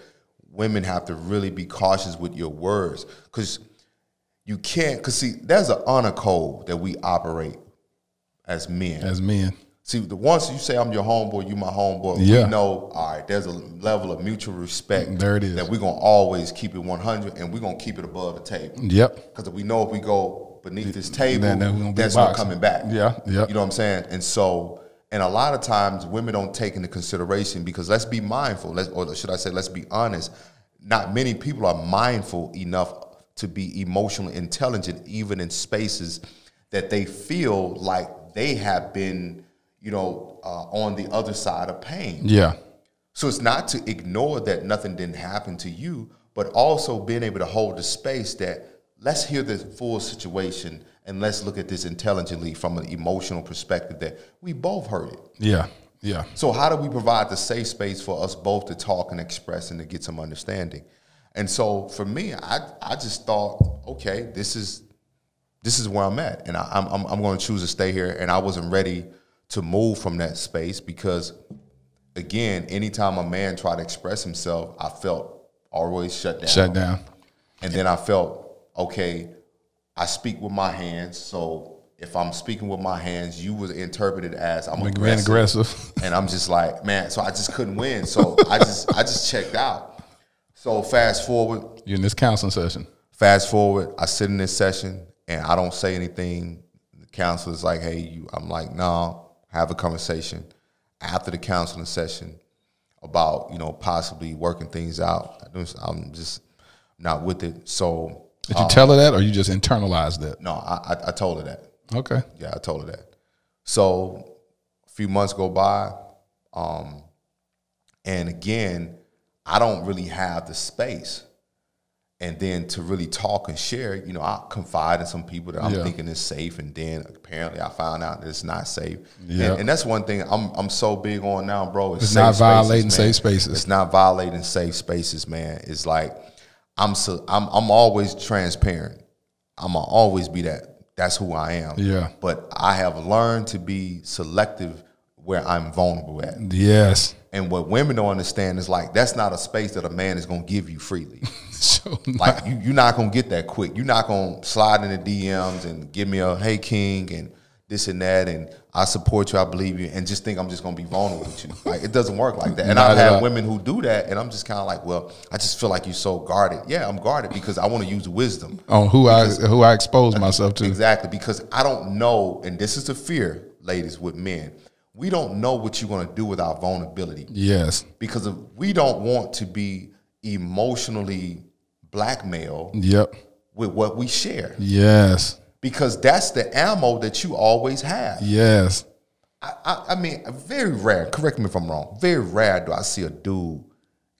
women have to really be cautious with your words, because you can't. Because see, there's an honor code that we operate as men. as men. See, the once you say I'm your homeboy, you my homeboy, Yeah. we know, all right, there's a level of mutual respect. There it is. That we're gonna always keep it 100, and we're gonna keep it above the table. Yep. Because we know if we go beneath this table, Then- then we gonna be there's coming back. Yeah, yeah. You know what I'm saying? And so, And a lot of times women don't take into consideration because let's be mindful, let's, or should I say, let's be honest. Not many people are mindful enough to be emotionally intelligent, even in spaces that they feel like they have been, you know, uh, on the other side of pain. Yeah. So it's not to ignore that nothing didn't happen to you, but also being able to hold the space that let's hear the full situation and let's look at this intelligently from an emotional perspective that we both heard it. Yeah. Yeah. So how do we provide the safe space for us both to talk and express and to get some understanding? And so for me, I I just thought, okay, this is this is where I'm at, and I, am I'm I'm going to choose to stay here. And I wasn't ready to move from that space because, again, anytime a man tried to express himself, I felt always shut down. Shut down. And then I felt, okay, I speak with my hands, so if I'm speaking with my hands, you was interpreted as I'm aggressive. aggressive. *laughs* and I'm just like, man, so I just couldn't win. So I just I just checked out. So fast forward. You're in this counseling session. Fast forward, I sit in this session and I don't say anything. The counselor's like, hey, you I'm like, no, have a conversation after the counseling session about, you know, possibly working things out. I'm just not with it. So Did you um, tell her that or you just internalized that? No, I, I, I told her that. Okay. Yeah, I told her that. So a few months go by, um, and again, I don't really have the space. And then to really talk and share, you know, I confide in some people that I'm yeah. thinking is safe, and then apparently I found out that it's not safe. Yeah. And, and, that's one thing I'm I'm so big on now, bro. It's, it's not violating spaces, safe spaces. It's not violating safe spaces, man. It's like I'm so I'm I'm always transparent. I'm gonna always be that that's who I am. Yeah. But I have learned to be selective where I'm vulnerable at. Yes. And what women don't understand is like that's not a space that a man is gonna give you freely. *laughs* so like you, you're not gonna get that quick. You're not gonna slide in the DMs and give me a hey king and this and that, and I support you, I believe you, and just think I'm just gonna be vulnerable with you. Like it doesn't work like that. And I've had women who do that, and I'm just kind of like, well, I just feel like you're so guarded. Yeah, I'm guarded because I want to use wisdom on who because, I who I expose myself to. Exactly because I don't know, and this is the fear, ladies, with men. We don't know what you're gonna do with our vulnerability. Yes, because we don't want to be emotionally blackmailed. Yep. With what we share. Yes because that's the ammo that you always have. Yes. I, I, I, mean, very rare, correct me if I'm wrong, very rare do I see a dude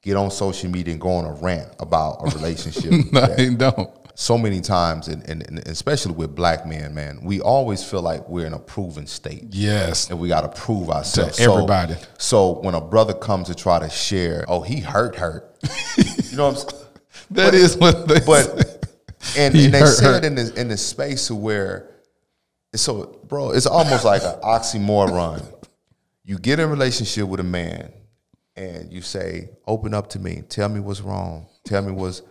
get on social media and go on a rant about a relationship. *laughs* no, he don't. So many times, and, and, and, especially with black men, man, we always feel like we're in a proven state. Yes. And we got to prove ourselves. To everybody. So, so, when a brother comes to try to share, oh, he hurt, hurt. *laughs* you know what I'm saying? That but, is what they But say and, *laughs* and they hurt, said hurt. in the in the space where so bro, it's almost like an oxymoron. You get in a relationship with a man and you say, open up to me, tell me what's wrong, tell me what's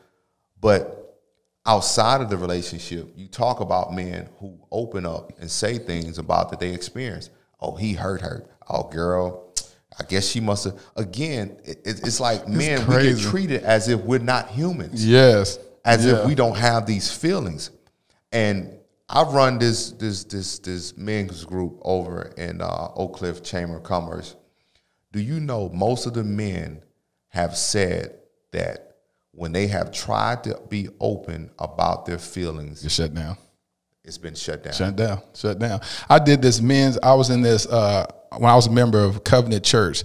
but outside of the relationship, you talk about men who open up and say things about that they experience. Oh, he hurt her. Oh, girl, I guess she must have. Again, it, it's like men, we get treated as if we're not humans. Yes as yeah. if we don't have these feelings. And I run this this this this men's group over in uh, Oak Cliff Chamber of Commerce. Do you know most of the men have said that when they have tried to be open about their feelings, you shut down. It's been shut down. Shut down. Shut down. I did this men's. I was in this uh, when I was a member of Covenant Church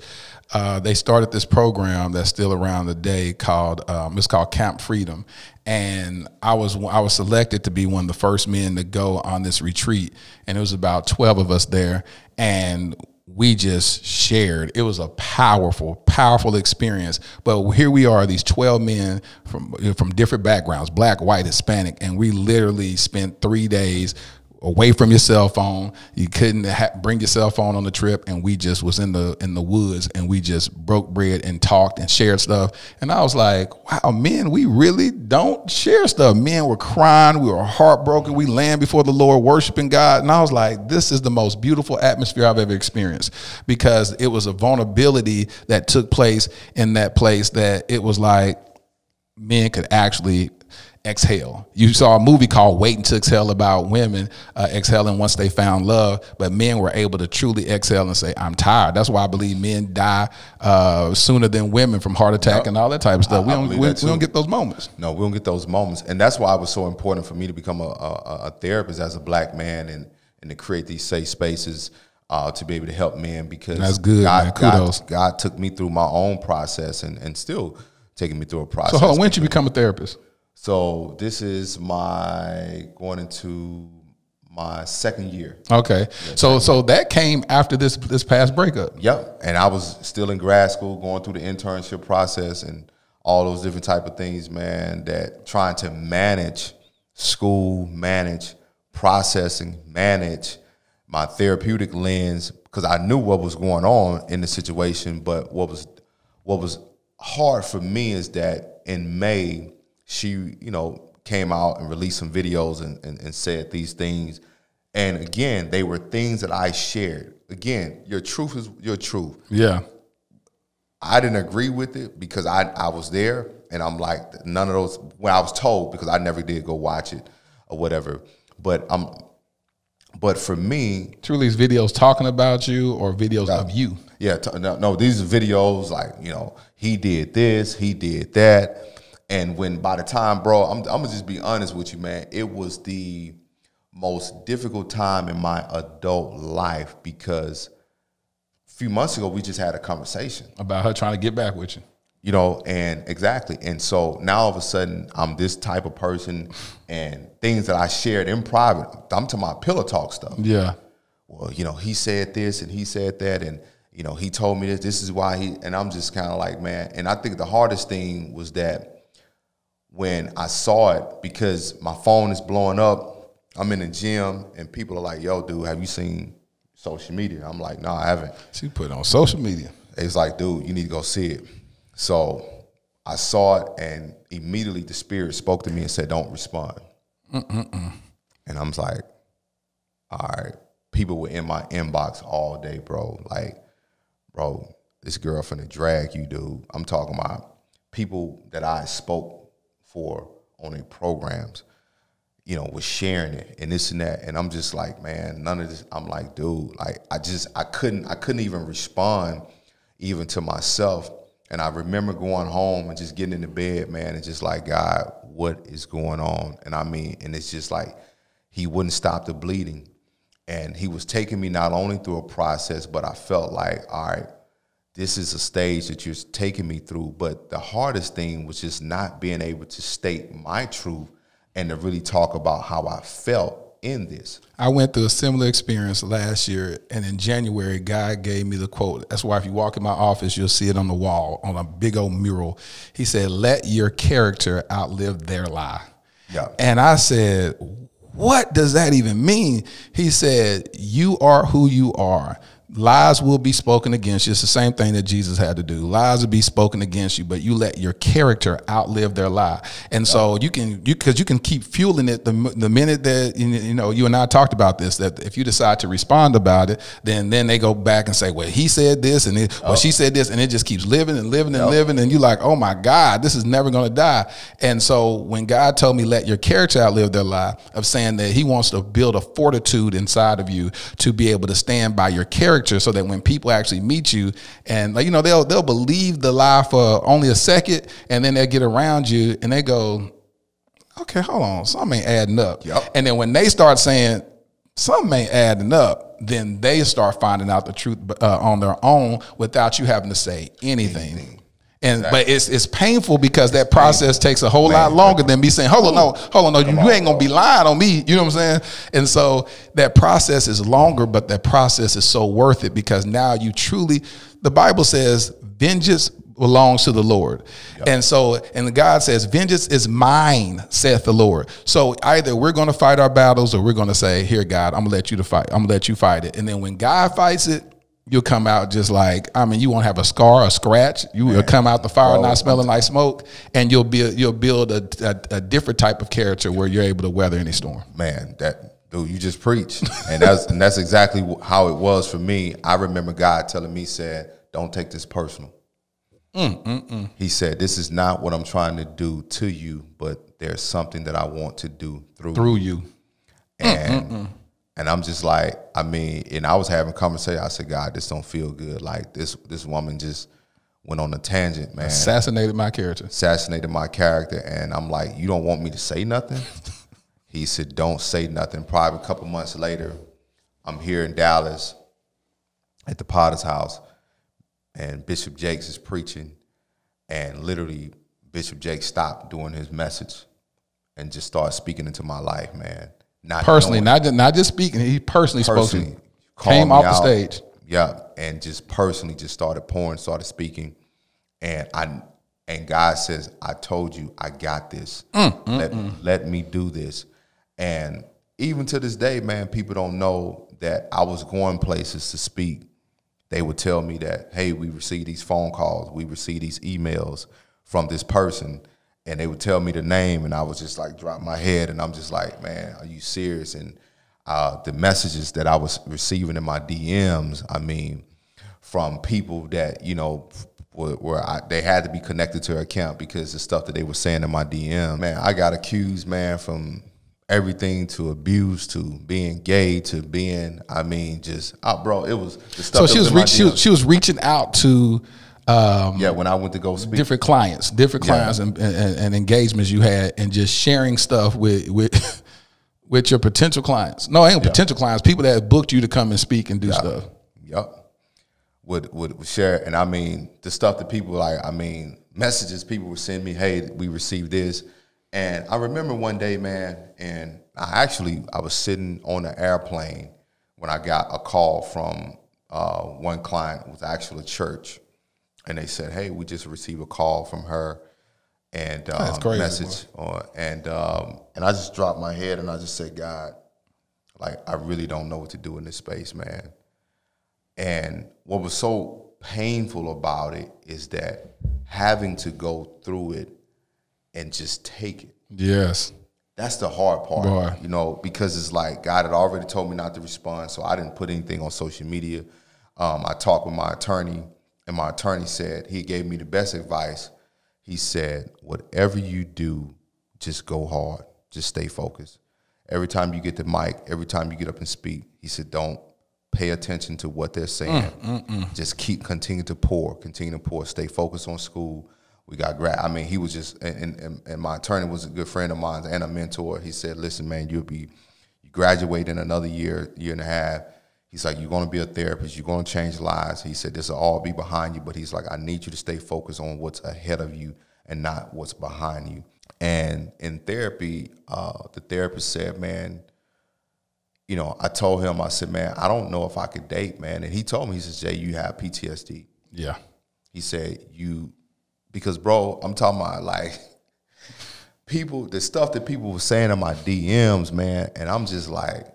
uh, they started this program that's still around today called um, it's called Camp Freedom, and I was I was selected to be one of the first men to go on this retreat, and it was about twelve of us there, and we just shared. It was a powerful, powerful experience. But here we are, these 12 men from from different backgrounds, black, white, Hispanic, and we literally spent three days away from your cell phone. You couldn't bring your cell phone on the trip, and we just was in the in the woods, and we just broke bread and talked and shared stuff. And I was like, wow, men, we really don't share stuff. Men were crying, we were heartbroken, we land before the Lord, worshiping God, and I was like, this is the most beautiful atmosphere I've ever experienced because it was a vulnerability that took place in that place that it was like men could actually exhale. You saw a movie called Waiting to Exhale about women uh, exhaling once they found love, but men were able to truly exhale and say, I'm tired. That's why I believe men die uh, sooner than women from heart attack and all that type of stuff. we, don't, we, we don't get those moments. No, we don't get those moments. And that's why it was so important for me to become a, a, a therapist as a black man and, and to create these safe spaces uh, to be able to help men because That's good, God. God, God took me through my own process and, and still taking me through a process. So hold on, when did you become a therapist? So this is my going into my second year. Okay. So so that came after this this past breakup. Yep. And I was still in grad school, going through the internship process and all those different type of things, man, that trying to manage school, manage processing, manage my therapeutic lens, because I knew what was going on in the situation, but what was what was hard for me is that in May, she, you know, came out and released some videos and, and, and said these things. And again, they were things that I shared. Again, your truth is your truth. Yeah. I didn't agree with it because I, I was there and I'm like none of those when I was told because I never did go watch it or whatever. But I'm but for me, Truly, these videos talking about you or videos of you. yeah, no, no, these videos like you know he did this, he did that, and when by the time, bro, I'm, I'm gonna just be honest with you, man. It was the most difficult time in my adult life because a few months ago we just had a conversation. about her trying to get back with you. you know and exactly and so now all of a sudden i'm this type of person and things that i shared in private i'm to my pillow talk stuff Yeah. well you know he said this and he said that and you know he told me this this is why he and i'm just kind of like man and i think the hardest thing was that when i saw it because my phone is blowing up i'm in the gym and people are like yo dude have you seen social media i'm like no i haven't She put it on social media. it's like, dude, you need to go see it. So I saw it, and immediately the spirit spoke to me and said, "Don't respond." And I'm like, all right. People were in my inbox all day, bro. Like, bro, this girl finna drag you, dude. I'm talking about people that I spoke for their programs you know, was sharing it and this and that. And I'm just like, man, none of this. I'm like, dude, like I just I couldn't I couldn't even respond even to myself. And I remember going home and just getting into bed, man, and just like, God, what is going on? And I mean, and it's just like he wouldn't stop the bleeding. And he was taking me not only through a process, but I felt like, all right, this is a stage that you're taking me through. But the hardest thing was just not being able to state my truth and to really talk about how I felt in this. I went through a similar experience last year, and in January, God gave me the quote. That's why if you walk in my office, you'll see it on the wall on a big old mural. He said, "Let your character outlive their lie." Yeah. And I said, "What does that even mean?" He said, "You are who you are." Lies will be spoken against you. It's the same thing that Jesus had to do. Lies will be spoken against you, but you let your character outlive their lie. And so you can, you because you can keep fueling it. The, the minute that you know you and I talked about this, that if you decide to respond about it, then then they go back and say, well, he said this, and it, well, she oh. said this, and it just keeps living and living and living, and you're like, oh my God, this is never going to die. And so when God told me let your character outlive their lie, of saying that He wants to build a fortitude inside of you to be able to stand by your character, so that when people actually meet you, and like you know they'll they'll believe the lie for only a second, and then they'll get around you and they go, okay, hold on, something ain't adding up. Yep. And then when they start saying something ain't adding up, then they start finding out the truth uh, on their own without you having to say anything. And but it's it's painful because that process takes a whole lot longer than me saying, hold on, no, hold on, no, you, you ain't gonna be lying on me. You know what I'm saying? And so that process is longer, but that process is so worth it because now you truly, the Bible says, vengeance belongs to the Lord. And so, and God says, vengeance is mine, saith the Lord. So either we're going to fight our battles or we're going to say, here, God, I'm to let you to fight. I'm to let you fight it. And then when God fights it, you'll come out just like, I mean, you won't have a scar, a scratch. You will come out the fire not smelling like smoke and you'll build, you'll build a, a, a different type of character where you're able to weather any storm. Man, that dude, you just preach, and that's and that's exactly how it was for me. I remember God telling me, said, "Don't take this personal." Mm, mm, mm. He said, "This is not what I'm trying to do to you, but there's something that I want to do through, Through you. and and I'm just like, I mean, and I was having a conversation. I said, God, this don't feel good. Like this this woman just went on a tangent, man. Assassinated my character. assassinated my character, and I'm like, you don't want me to say nothing? *laughs* he said, don't say nothing. Probably a couple months later, I'm here in Dallas at the Potter's house, and Bishop Jakes is preaching, and literally Bishop Jakes stopped doing his message and just started speaking into my life, man. Not Personally, not just, not just speaking. He personally, personally spoke to me. Came me off the stage. Yeah, and just personally just started pouring, started speaking, and I and God says, "I told you, I got this. Mm, mm, let, mm. let me do this." And even to this day, man, people don't know that I was going places to speak. They would tell me that, "Hey, we receive these phone calls, we receive these emails from this person." And they would tell me the name, and I was just like drop my head, and I'm just like, man, are you serious? And uh, the messages that I was receiving in my DMs, I mean, from people that you know were, were I, they had to be connected to her account because the stuff that they were saying in my DM, man, I got accused, man, from everything to abuse to being gay to being, I mean, just, oh, bro, it was the So stuff. she was, reach, she was she was reaching out to um, yeah, when I went to go speak, different clients, different Yeah. clients and, and, and engagements you had, and just sharing stuff with with *laughs* with your potential clients. No, ain't potential clients. People that have booked you to come and speak and do stuff. Yep. Would, would would share and I mean the stuff that people like I mean messages people would send me hey we received this and I remember one day man and I actually I was sitting on an airplane when I got a call from uh, one client it was actually a church and they said hey we just received a call from her and um, crazy, message on and um, and I just dropped my head and I just said God like I really don't know what to do in this space man and what was so painful about it is that having to go through it and just take it. Yes. That's the hard part, Boy. you know, because it's like God had already told me not to respond, so I didn't put anything on social media. Um, I talked with my attorney, and my attorney said he gave me the best advice. He said, "Whatever you do, just go hard, just stay focused. Every time you get the mic, every time you get up and speak, he said, don't pay attention to what they're saying. Mm, mm, mm. Just keep continue to pour, continue to pour. Stay focused on school. We got grad. I mean, he was just, and, and, and my attorney was a good friend of mine and a mentor. He said, "Listen, man, you'll be, you graduate in another year, year and a half." He's like, "You're going to be a therapist. You're going to change lives." He said, "This will all be behind you," but he's like, "I need you to stay focused on what's ahead of you and not what's behind you." And in therapy, uh, the therapist said, "Man." you know, I told him, I said, man, I don't know if I could date, man. And he told me, he says, Jay, you have PTSD. Yeah. He said, you, because bro, I'm talking about like *laughs* people, the stuff that people were saying in my DMs, man. And I'm just like,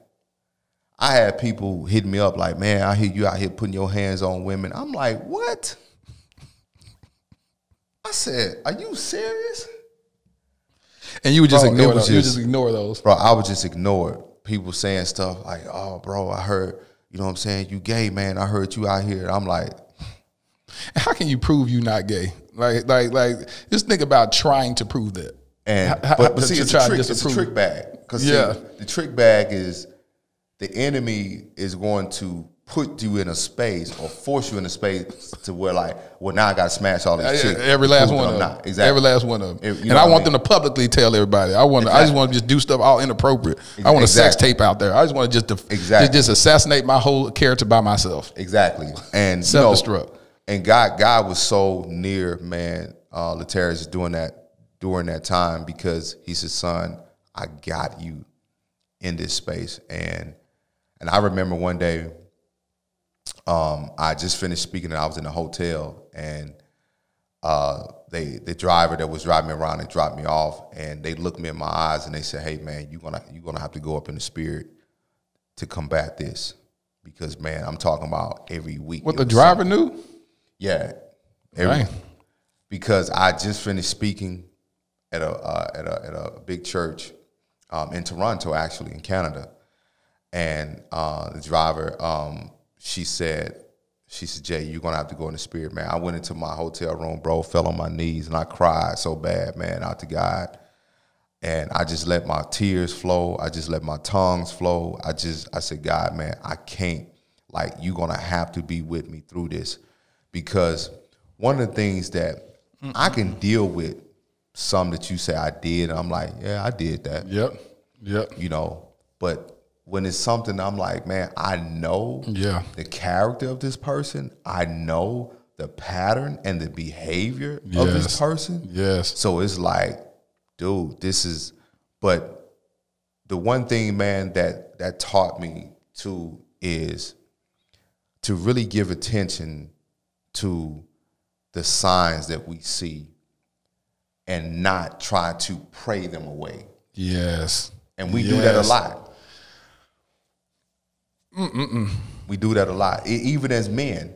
I had people hitting me up like, man, I hear you out here putting your hands on women. I'm like, what? I said, are you serious? And you would just Bro, ignore those. You would just- just ignore those. bro, I would just ignore it. People saying stuff like, "Oh, bro, I heard, you know what I'm saying? You gay, man. I heard you out here." I'm like, *laughs* How can you prove you not gay? Like, like, like, just think about trying to prove that. and How- but, how- but see, it's a trick. It's a trick bag because Yeah. the trick bag is the enemy is going to put you in a space or force you in a space to where like, well, now I got to smash all these chicks. Every last one I'm of them. not. Exactly. Every last one of them. If- and I want I them to publicly tell everybody. I want. I just want to just do stuff all inappropriate. I want a sex tape out there. I just want to just def- Exactly. just, just assassinate my whole character by myself. Exactly. And you know, Self-destruct. and God, God was so near, man. Uh, is doing that during that time because he said, "Son, I got you in this space." And and I remember one day, um, I just finished speaking, and I was in a hotel, and uh, they the driver that was driving me around, and dropped me off, and they looked me in my eyes, and they said, "Hey, man, you gonna you gonna have to go up in the spirit to combat this." Because man, I'm talking about every week. What the driver knew? yeah. Every, Dang. because I just finished speaking at a uh, at a at a big church um, in Toronto, actually in Canada, and uh, the driver um, she said She said, Jay, you're gonna have to go in the spirit, man. I went into my hotel room, bro, fell on my knees, and I cried so bad, man, out to God. And I just let my tears flow. I just let my tongues flow. I just, I said, God, man, I can't. Like, you're gonna have to be with me through this. Because one of the things that I can deal with some that you say I did, I'm like, yeah, I did that Yep. Yep. you know. But when it's something I'm like, man, I know Yeah. the character of this person, I know the pattern and the behavior of this person. Yes. So it's like, dude, this is but the one thing, man, that that taught me to is to really give attention to the signs that we see and not try to pray them away. Yes. And we do that a Yes. Lot. We do that a lot. E- even as men,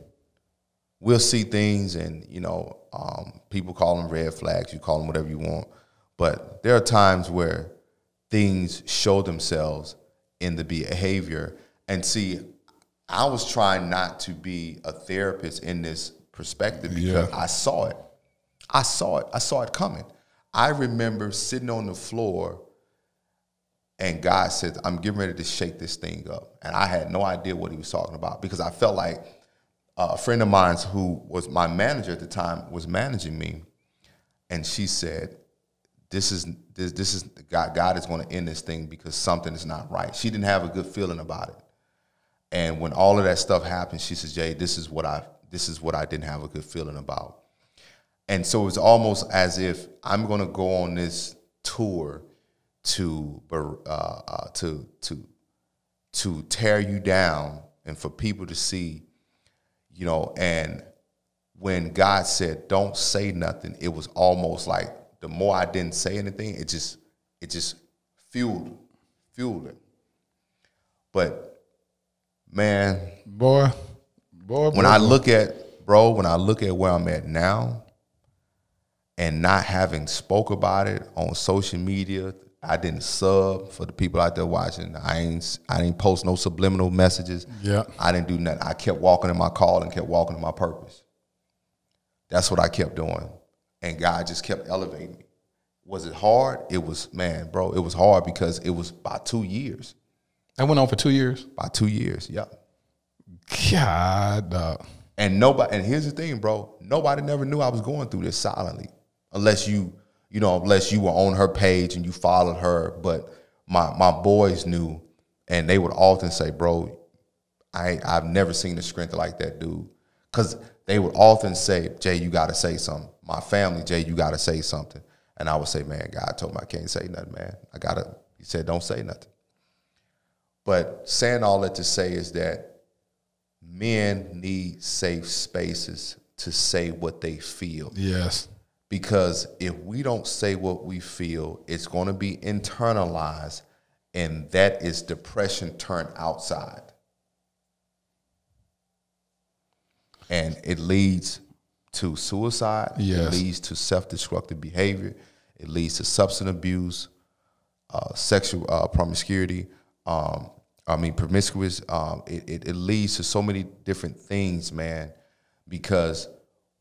we'll see things, and you know, um, people call them red flags. You call them whatever you want, but there are times where things show themselves in the behavior. And see, I was trying not to be a therapist in this perspective because Yeah. I saw it. I saw it. I saw it coming. I remember sitting on the floor and God said, I'm getting ready to shake this thing up. And I had no idea what he was talking about because I felt like uh, a friend of mine who was my manager at the time was managing me. And she said, this is this, this is God, God is going to end this thing because something is not right. She didn't have a good feeling about it. And when all of that stuff happened, she says, Jay, this is what I this is what I didn't have a good feeling about. And so it's almost as if I'm going to go on this tour to uh, uh, to to to tear you down and for people to see, you know. And when God said, "Don't say nothing," it was almost like the more I didn't say anything, it just it just fueled fueled it. But man, Boy. Boy. when boy, I boy. look at bro, when I look at where I'm at now, and not having spoke about it on social media, I didn't sub for the people out there watching. I ain't I didn't post no subliminal messages. Yeah. I didn't do nothing. I kept walking in my call and kept walking in my purpose. That's what I kept doing, and God just kept elevating me. Was it hard? It was, man, bro. It was hard because it was about two years. That went on for two years. About two years, yeah. God, dog. And nobody and here's the thing, bro. Nobody never knew I was going through this silently. Unless you, you know, unless you were on her page and you followed her. But my my boys knew and they would often say, bro, I I've never seen a strength like that dude. Cause they would often say, Jay, you gotta say something. My family, Jay, you gotta say something. And I would say, man, God told me I can't say nothing, man. I gotta, he said, don't say nothing. But saying all that to say is that men need safe spaces to say what they feel. Yes. Because if we don't say what we feel, it's going to be internalized, and that is depression turned outside. And it leads to suicide, it leads to self destructive behavior, it leads to substance abuse, uh, sexual uh, promiscuity. Um, I mean, promiscuous. Um, it, it, it leads to so many different things, man, because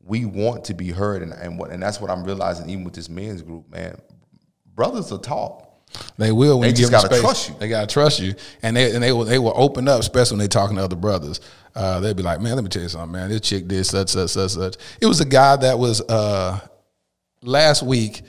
we want to be heard, and and what and that's what I'm realizing even with this men's group, man. Brothers will talk. They will when They you just give them gotta space. trust you. They gotta trust you, and they and they will they will open up, especially when they're talking to other brothers. Uh, they'll be like, "Man, let me tell you something, man. This chick did such such such such." It was a guy that was uh, last week.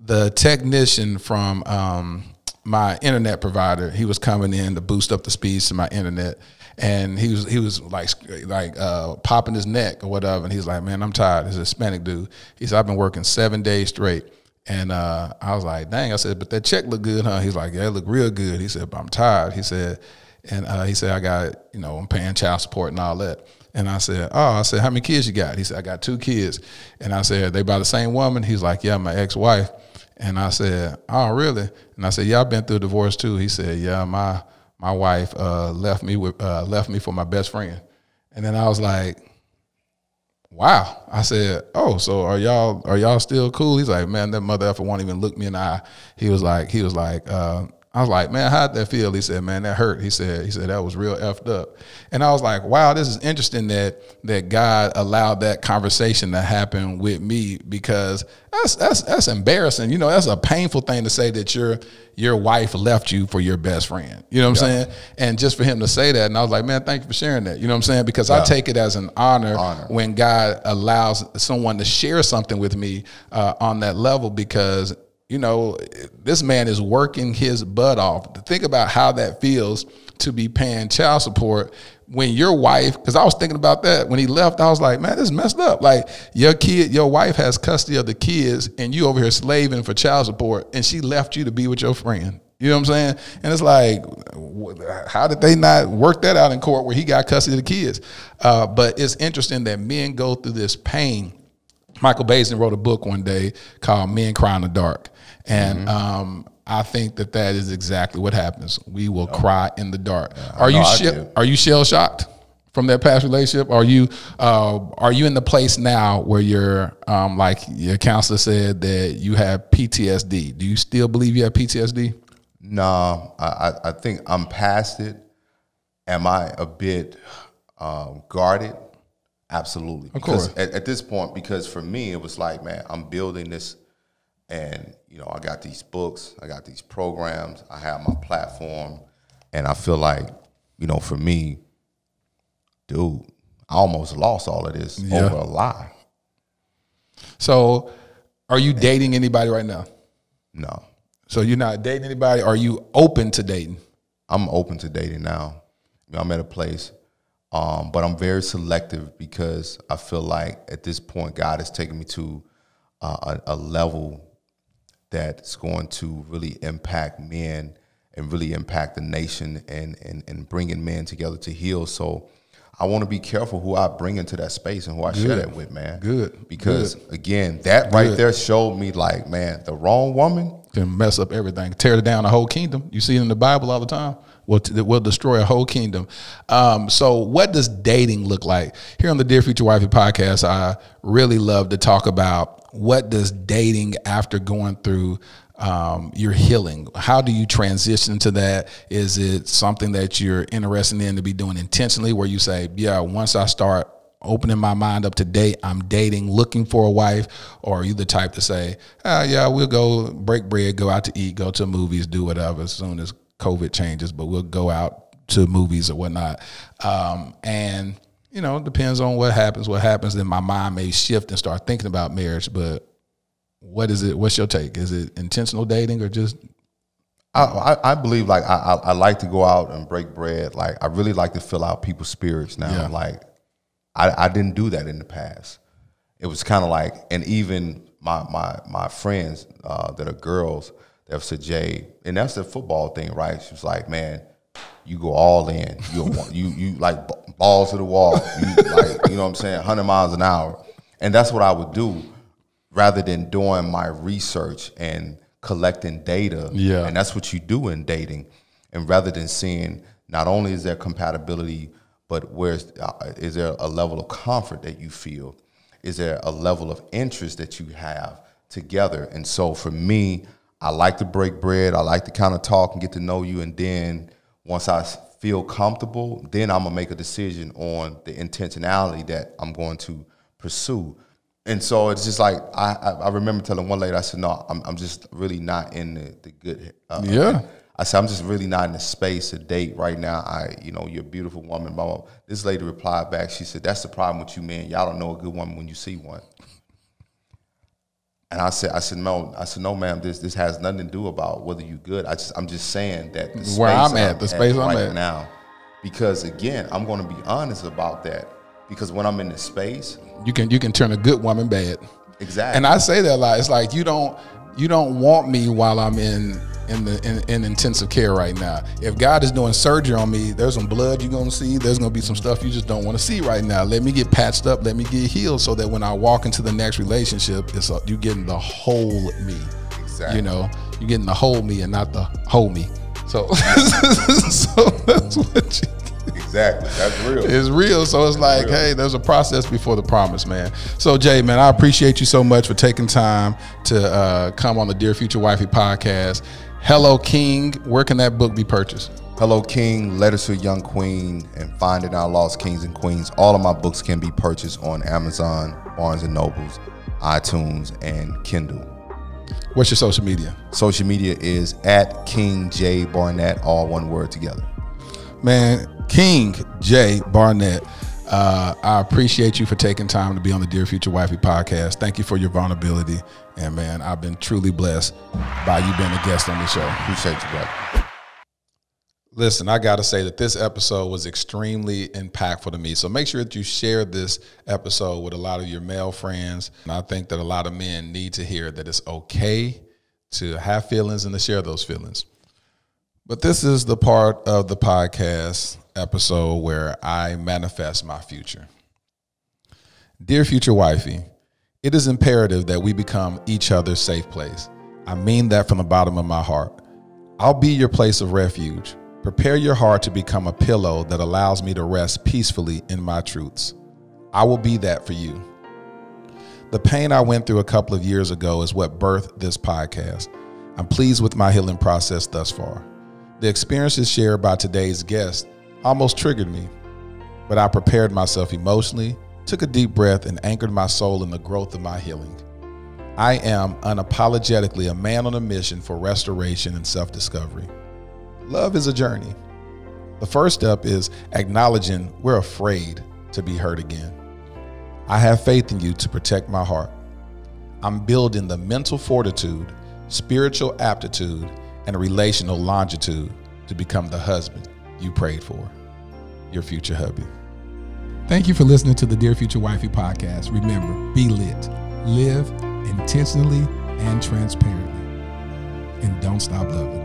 The technician from um, my internet provider, he was coming in to boost up the speeds to my internet, and he was he was like like uh, popping his neck or whatever, and he's like, "Man, I'm tired." He's a Hispanic dude. He said, "I've been working seven days straight." And uh, I was like, dang, I said, but that check looked good, huh? He's like, yeah, it looked real good. He said, but I'm tired. He said, and uh, he said, I got, you know, I'm paying child support and all that. And I said, oh, I said, how many kids you got? He said, I got two kids. And I said, they by the same woman? He's like, yeah, my ex-wife. And I said, oh, really? And I said, yeah, I've been through a divorce too. He said, yeah, my my wife uh, left me with uh, left me for my best friend. And then I was like, wow. I said, oh, so are y'all are y'all still cool? He's like, man, that mother effer won't even look me in the eye. He was like, he was like, uh, I was like, man, how'd that feel? He said, man, that hurt. He said, he said that was real effed up. And I was like, wow, this is interesting that that God allowed that conversation to happen with me because that's that's that's embarrassing. You know, that's a painful thing to say that your your wife left you for your best friend. You know what I'm saying? And just for him to say that, and I was like, man, thank you for sharing that. You know what I'm saying? Because I take it as an honor, Honor. when God allows someone to share something with me uh, on that level because you know this man is working his butt off. Think about how that feels to be paying child support when your wife because I was thinking about that when he left I was like man this is messed up. Like your kid your wife has custody of the kids and you over here slaving for child support and she left you to be with your friend. You know what I'm saying? And it's like how did they not work that out in court where he got custody of the kids? Uh, but it's interesting that men go through this pain Michael Baisden wrote a book one day called Men Cry in the Dark. And um, I think that that is exactly what happens. We will cry in the dark. are you know I she- do. are you shell shocked from that past relationship? Are you uh, are you in the place now where you're um, like your counselor said that you have PTSD? Do you still believe you have PTSD? I, I, I think I'm past it. Am I a bit um, guarded? Absolutely. Of course. At, at this point, because for me, it was like, man, I'm building this, and you know, I got these books, I got these programs, I have my platform, and I feel like, you know, for me, dude, I almost lost all of this Yeah. over a lie. So, are you dating anybody right now? No, So you're not dating anybody? Are you open to dating? I'm open to dating now. I'm at a place, um, but I'm very selective because I feel like at this point, God has taken me to uh, a, a level that's going to really impact men and really impact the nation and, and, and bringing men together to heal. So I want to be careful who I bring into that space and who I share Good. that with, man. Good. Because again, that right Good. there showed me like, man, the wrong woman, can mess up everything, tear down a whole kingdom. You see it in the Bible all the time. Will will destroy a whole kingdom. Um, so, what does dating look like here on the Dear Future Wifey podcast? I really love to talk about what does dating after going through um, your healing. How do you transition to that? Is it something that you're interested in to be doing intentionally, where you say, "Yeah, once I start opening my mind up to date. I'm dating, looking for a wife, or are you the type to say, ah, yeah, we'll go break bread, go out to eat, go to movies, do whatever as soon as COVID changes, but we'll go out to movies or whatnot. Um, and, you know, it depends on what happens. What happens, then my mind may shift and start thinking about marriage. But what is it? What's your take? Is it intentional dating or just I, I, I believe like I, I, I like to go out and break bread. Like I really like to fill out people's spirits now. Yeah. Like I, I didn't do that in the past. It was kind of like, and even my my my friends uh, that are girls that said Jay, and that's the football thing, right? She was like, man, you go all in. You you you like balls to the wall. You like you know what I'm saying, hundred miles an hour, and that's what I would do rather than doing my research and collecting data. Yeah. And that's what you do in dating. And rather than seeing not only is there compatibility, but where's uh, is there a level of comfort that you feel? Is there a level of interest that you have together? And so for me, I like to break bread. I like to kind of talk and get to know you. And then once I feel comfortable, then I'm gonna make a decision on the intentionality that I'm going to pursue. And so it's just like I, I, remember telling one lady, I said, "No, I'm, I'm just really not in the, the good." Uh, Yeah. I said, "I'm just really not in the space to date right now." I, you know, you're a beautiful woman. Blah. This lady replied back. She said, "That's the problem with you, man. Y'all don't know a good woman when you see one." And I said, "I said no. I said no, ma'am. This this has nothing to do about whether you're good. I just I'm just saying that the Where space I'm at, the space I'm right at. now, because again, I'm going to be honest about that. Because when I'm in this space, you can you can turn a good woman bad? exactly. And I say that a lot. It's like you don't you don't want me while I'm in in the in, in intensive care right now. If God is doing surgery on me, there's some blood you're gonna see. There's gonna be some stuff you just don't want to see right now. Let me get patched up. Let me get healed, so that when I walk into the next relationship, it's a, you getting the whole me. Exactly. You know, you're getting the whole me and not the whole me. So, *laughs* so that's what you exactly. That's real. it's real. So it's like, real. hey, there's a process before the promise, man. So Jay, man, I appreciate you so much for taking time to uh, come on the Dear Future Wifey podcast. Hello King. Where can that book be purchased? Hello King, Letters to a Young Queen, and Finding Our Lost Kings and Queens. All of my books can be purchased on Amazon, Barnes and Nobles, iTunes, and Kindle. What's your social media? Social media is at King J Barnett, all one word together. Man, King J Barnett. Uh, I appreciate you for taking time to be on the Dear Future Wifey podcast. Thank you for your vulnerability. And man, I've been truly blessed by you being a guest on the show. Appreciate you, brother. Listen, I got to say that this episode was extremely impactful to me. So make sure that you share this episode with a lot of your male friends. And I think that a lot of men need to hear that it's okay to have feelings and to share those feelings. But this is the part of the podcast episode where I manifest my future. Dear future wifey, it is imperative that we become each other's safe place. I mean that from the bottom of my heart. I'll be your place of refuge. Prepare your heart to become a pillow that allows me to rest peacefully in my truths. I will be that for you. The pain I went through a couple of years ago is what birthed this podcast. I'm pleased with my healing process thus far. The experiences shared by today's guest almost triggered me, but I prepared myself emotionally, took a deep breath, and anchored my soul in the growth of my healing. I am unapologetically a man on a mission for restoration and self discovery. Love is a journey. The first step is acknowledging we're afraid to be hurt again. I have faith in you to protect my heart. I'm building the mental fortitude, spiritual aptitude, and relational longitude to become the husband you prayed for. Your future hubby. Thank you for listening to the Dear Future Wifey podcast. Remember, be lit, live intentionally and transparently, and don't stop loving.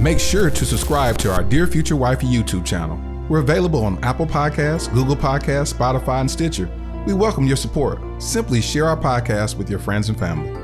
Make sure to subscribe to our Dear Future Wifey YouTube channel. We're available on Apple Podcasts, Google Podcasts, Spotify, and Stitcher. We welcome your support. Simply share our podcast with your friends and family.